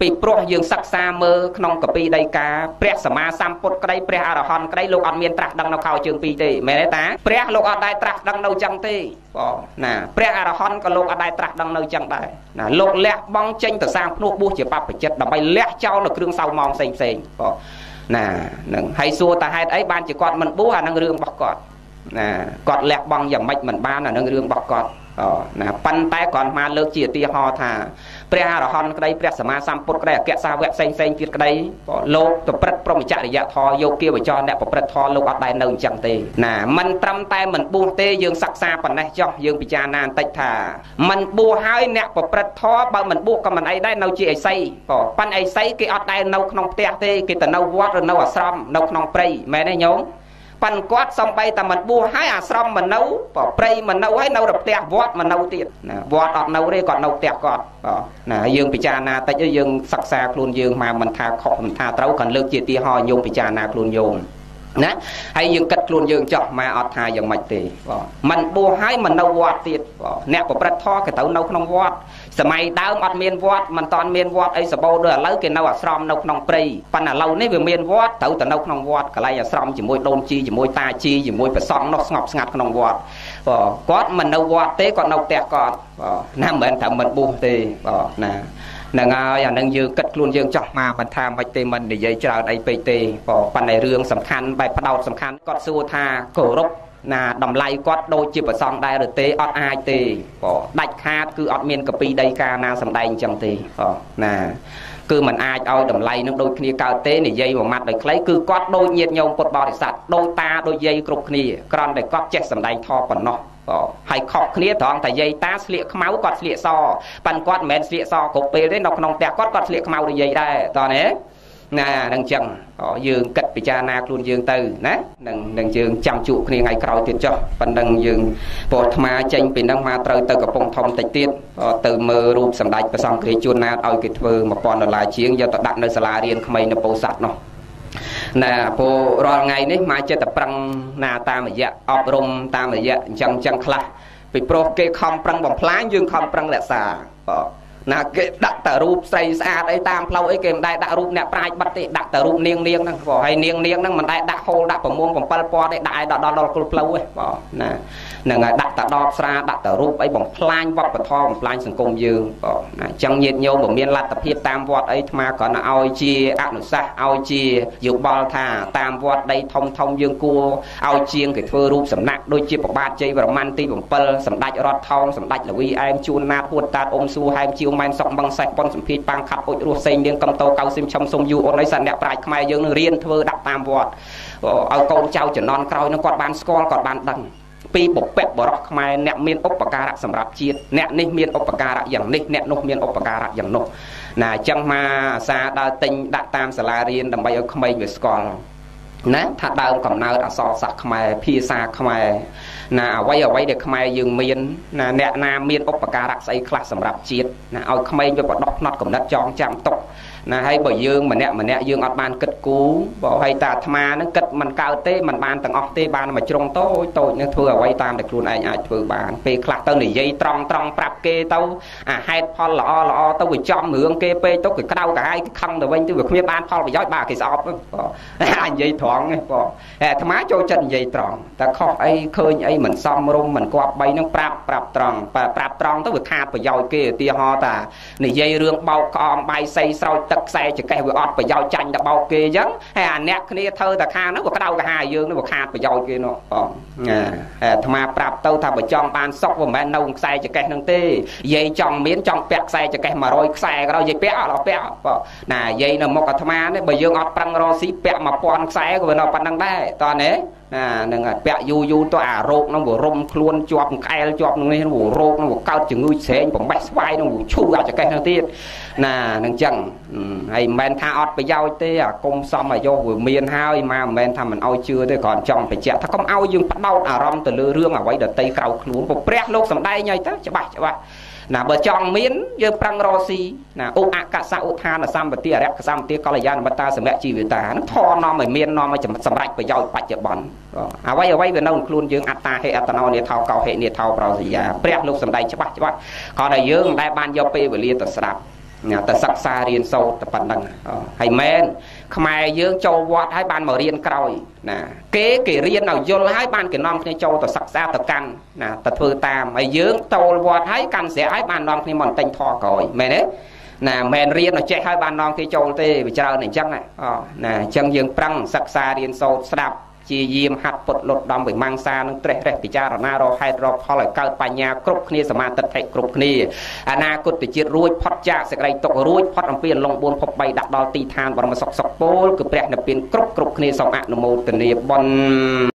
ពីព្រោះយើងសិក្សាមើលក្នុងកពីដីកាព្រះសម្មាសម្ពុទ្ធក្តីព្រះអរហន្តក្តីលោកអត់មានត្រាស់ដឹងនៅខោជើងពីរទេមែនទេតាព្រះលោកអត់ដែរត្រាស់ដឹងនៅចឹងទេបងណាព្រះអរហន្តក៏លោកអត់ដែរត្រាស់ដឹងនៅចឹងដែរណាលោកលះបង់ចេញទៅសាងភ្នោះបួសជាបព្វជិតដើម្បីលះចោលនៅគ្រឿងសៅម៉ងផ្សេងផ្សេងបងណានឹងហើយសួរតាហេតុអីបានជាគាត់មិនបួសអានឹងរឿងរបស់គាត់ណាគាត់លះបង់យ៉ាងម៉េចមិនបានអានឹងរឿងរបស់គាត់ ណាប៉ុន្តែគាត់មកលើកជាឧទាហរណ៍ថាព្រះអរហន្តក្តីព្រះសម្មាសម្ពុទ្ធក្តីអគ្គសាវកផ្សេងផ្សេងទៀតក្តីលោកប្រព្រឹត្តព្រមចរិយធម៌យកគាវចរអ្នកប្រព្រឹត្តធម៌លោកអត់ដែរនៅអញ្ចឹងទេណាមិនត្រឹមតែមិនបួសទេយើងសិក្សាប៉ុណ្ណេះចុះយើងពិចារណាបន្តិចថាមិនបួសហើយអ្នកប្រព្រឹត្តធម៌បើមិនបួសក៏មិនអីដែរនៅជាអីសីប៉ុន្តែអីសីគេអត់ដែរនៅក្នុងផ្ទះទេគេទៅនៅវត្តឬនៅអាស្រមនៅក្នុងព្រៃមែនទេញោម ប៉ិនគាត់សំបីតែមិនបួសហើយអាស្រមមិននៅប្រៃមិននៅហើយនៅរផ្ទះវត្តមិននៅទៀតណាវត្តអត់នៅទេគាត់នៅផ្ទះគាត់ណាយើងពិចារណាតិចយើងសិក្សាខ្លួនយើងមកមិនថាខុសមិនថាត្រូវគាត់លើកជាទីហោញោមពិចារណាខ្លួនញោមណាហើយយើងគិតខ្លួនយើងចោះមកអត់ថាយ៉ាងម៉េចទេបងมันបួសហើយមិននៅវត្តទៀតបងអ្នកប្រព្រឹត្តធម៌គេទៅនៅក្នុងវត្ត សម័យដើមអត់មានវត្តមិនតាន់មានវត្តអីសបោដូចឥឡូវគេនៅអាស្រមនៅក្នុងព្រៃប៉ុន្តែឥឡូវនេះវាមានវត្តត្រូវទៅនៅក្នុងវត្តកន្លែងអាស្រមជាមួយដូនជីជាមួយតាជីជាមួយប្រសង់នោះស្ងប់ស្ងាត់ក្នុងវត្តបងគាត់មិននៅវត្តទេគាត់នៅផ្ទះគាត់បងណាមិនមែនថាមិនបួសទេបងណានឹងហើយអានឹងយើងគិតខ្លួនយើងចោះមកមិនថាមិនទេមិននិយាយច្រើនអីពេកទេប៉ុន្តែរឿងសំខាន់បែបផ្ដោតសំខាន់គាត់សួរថាគោរព ណាតម្លៃគាត់ដូចជាប្រសងដែរឬទេអត់អាចទេបងដាច់ខាតគឺអត់មានកពីដីកាណាសំដែងអញ្ចឹងទេបងណាគឺมันអាចឲ្យតម្លៃនឹងដូចគ្នាកើតទេនិយាយមួយម៉ាត់ដោយខ្លីគឺគាត់ដូចញាតញោមពុទ្ធបរិស័ទដូចតាដូចយាយគ្រប់គ្នាគ្រាន់តែគាត់ចេះសំដែងធម៌ប៉ុណ្ណោះហើយខុសគ្នាត្រង់តែយាយតាស្លៀកខ្មៅគាត់ស្លៀកសប៉ិនគាត់មិនមែនស្លៀកសគ្រប់ពេលទេនៅក្នុងផ្ទះគាត់គាត់ស្លៀកខ្មៅដូចយាយដែរតើណា ណានឹងចឹងយើងគិតពិចារណាខ្លួនយើងទៅណានឹងនឹងយើងចាំជួបគ្នាថ្ងៃក្រោយទៀតចុះប៉ុណ្ណឹងយើងពោអាត្មាចេញពីនឹងមកត្រូវទៅកំពង់ធំតិចទៀតទៅមើលរូបសម្ដេចព្រះសង្ឃគ្រាជួនណាតឲ្យគេធ្វើ1000ដុល្លារជាងយកទៅដាក់នៅសាលារៀនក្មេងនៅពោធិ៍សាត់នោះណាពូរាល់ថ្ងៃនេះមកចិត្តតែប្រឹងណាតាមរយៈអប់រំតាមរយៈអញ្ចឹងអញ្ចឹងខ្លះពីព្រោះគេខំប្រឹងបំផ្លាញយើងខំប្រឹងរក្សាបាទ ណាគេដាក់តែរូបស្រីស្អាតអីតាមផ្លូវអីគេមិនដែរដាក់រូបអ្នកប្រាជ្ញបាត់ទេដាក់តែរូបនាងនាងហ្នឹងបងហើយនាងនាងហ្នឹងមិនដែរដាក់ហូលដាក់ប្រមង7ពណ៌ទេដាក់ឲ្យដល់ដល់គល់ផ្លូវទេបងណាហ្នឹងហើយដាក់តែដបស្រាដាក់តែរូបអីបំផ្លាញវប្បធម៌បំផ្លាញសង្គមយើងបងណាអញ្ចឹងញាតិញោមបើមានលទ្ធភាពតាមវត្តអីថ្មគ្រាន់តែឲ្យជាអនុសាសន៍ឲ្យជាយោបល់ថាតាមវត្តដីធំធំយើងគួរឲ្យជាងគេធ្វើរូបសំណាក់ដូចជាប្របាទជ័យវរ្ម័នទី7សម្ដេចរតថោងសម្ដេចលវីអែមជួនណាតហួតតាតអ៊ំសួរហែមជាវម៉ែនសុកបឹងសេះប៉ុនសម្ភារប៉ាំងខាត់អុចរស់សេងលៀងកំតោកៅស៊ីមឈឹមសុំយូអូនអីសាអ្នកប្រាជ្ញខ្មែរយើងនឹងរៀនធ្វើដាក់តាមវត្តឲ្យកូនចៅជំនាន់ក្រោយនឹងគាត់បានស្គាល់គាត់បានដឹងពីបុព្វបរោះខ្មែរអ្នកមានឧបការៈសម្រាប់ជាតិអ្នកនេះមានឧបការៈយ៉ាងនេះអ្នកនោះមានឧបការៈយ៉ាងនោះណាអញ្ចឹងមកអាសាដើរទិញដាក់តាមសាលារៀនដើម្បីឲ្យក្មេងវាស្គាល់ ណាថាដើមកំណើតអសរសាស្ត្រខ្មែរភាសាខ្មែរណាអ្វីអ្វីដែលខ្មែរយើងមានណាអ្នកណាមានឧបការៈស្អីខ្លះសម្រាប់ជាតិណាឲ្យក្មេងវាបដោះផ្នត់កំណត់ចងចាំទុក ណាហើយបើយើងម្នាក់ម្នាក់យើងអត់បានគិតគូរបើហើយតាអាត្មាហ្នឹងគិតមិនកើតទេមិនបានទាំងអស់ទេបានមួយជ្រុងតូចតូចនឹងធ្វើអ្វីតាមតែខ្លួនឯងអាចធ្វើបានពេលខ្លះទៅនិយាយត្រង់ត្រង់ប្រាប់គេទៅអាហេតុផលល្អល្អទៅវាចំរឿងគេពេកទៅគេក្តៅកាយគេខឹងទៅវិញទៅវាគ្មានបានផលប្រយោជន៍បាទគេស្អប់បងអាចនិយាយត្រង់ទេបងអាត្មាចូលចិត្តនិយាយត្រង់តែខុសអីឃើញអីមិនសមរម្យមិនគប្បីនឹងប្រាប់ប្រាប់ត្រង់ប្រាប់ត្រង់ទៅវាខាតប្រយោជន៍គេឧទាហរណ៍តានិយាយរឿងបោកក្អមបាយសីស្រោចទឹកខ្សែចកេះវាអត់ប្រយោជន៍ចាញ់ទៅបោកគេអញ្ចឹងហើយអាអ្នកគ្នាធ្វើតែខាងហ្នឹងវាក្តៅកាហាយើងនឹងវាខាតប្រយោជន៍គេនោះបងណាអាត្មាប្រាប់ទៅថាបើចង់បានសុខមិនមែននៅខ្សែចកេះហ្នឹងទេយាយចង់មានចង់ពាក់ខ្សែចកេះ100ខ្សែក៏ដោយយាយពាក់អត់អត់ពាក់បងណាយាយនៅមុខអាត្មានេះបើយើងអត់ប្រឹងរកស៊ីពាក់1000ខ្សែក៏វានៅប៉ុណ្្នឹងដែរតើណាប ណានឹងពាក់យូរយូរទៅអារោគហ្នឹងវារុំខ្លួនជាប់ក្អែលជាប់នឹងនេះវារោគហ្នឹងវាកើតជំងឺស្រែងបំបេះស្វាយហ្នឹងវាឈូអាចកេះហ្នឹងទៀតណានឹងចឹងហើយមិនមែនថាអត់ប្រយោជន៍ទេអាគុំសំអាយុវាមានហើយមកមិនមែនថាមិនអោយជឿទេគ្រាន់ចង់បញ្ជាក់ថាកុំអោយយើងផ្ដោតអារម្មណ៍ទៅលើរឿងអ្វីដតីក្រៅខ្លួនព្រះលោកសំដែងឲ្យទៅច្បាស់ច្បាស់ ណាបើចង់មានយើងប្រឹងរកស៊ីណាឧអកសៈឧថានសម្បទាអរិយសម្បទាកល្យានមតាសម្រាប់ជីវិតានឹងធរនាំឲ្យមាននាំឲ្យសម្រេចប្រយោជន៍បច្ចុប្បន្នអ្វីអ្វីវានៅក្នុងខ្លួនយើងអត្តាហេអត្តនោនេថោកោហេនេថោប្រោសយាព្រះលោកសំដែងច្បាស់ច្បាស់គ្រាន់តែយើងមិនដែលបានយកពេលវេលាទៅស្ដាប់ទៅសិក្សារៀនសូត្រតែប៉ុណ្្នឹងហើយមែន ខ្មែរយើងចូលវត្តហើយបានមករៀនក្រោយណាគេគេរៀនឲ្យយល់ហើយបានគេនាំគ្នាចូលទៅសិក្សាទៅកាន់ណាទៅធ្វើតាមហើយយើងតូលវត្តហើយកាន់ស្រាហើយបាននាំគ្នាមកតែងធေါ်ក្រោយមែនទេណាមិនរៀនឲ្យចេះហើយបាននាំគេចូលទេវាច្រើនអញ្ចឹងណាអញ្ចឹងយើងប្រឹងសិក្សារៀនសូត្រស្ដាប់ ព្យាយាមហាត់ពុតលុតដំវិមង្សានឹងត្រេះរេះពិចារណារកហេតុរកផលឲ្យកើតបញ្ញាគ្រប់គ្នាសមាទិដ្ឋិគ្រប់គ្នាអនាគតជាតិរួចផុតចាកសេចក្តីទុក្ខរួចផុតអំពីអលង4ភព3ដាក់ដល់ទីឋានបរមសុខសុខពោលគឺព្រះនិព្វានគ្រប់គ្រប់គ្នាសូមអនុមោទនាបុណ្យ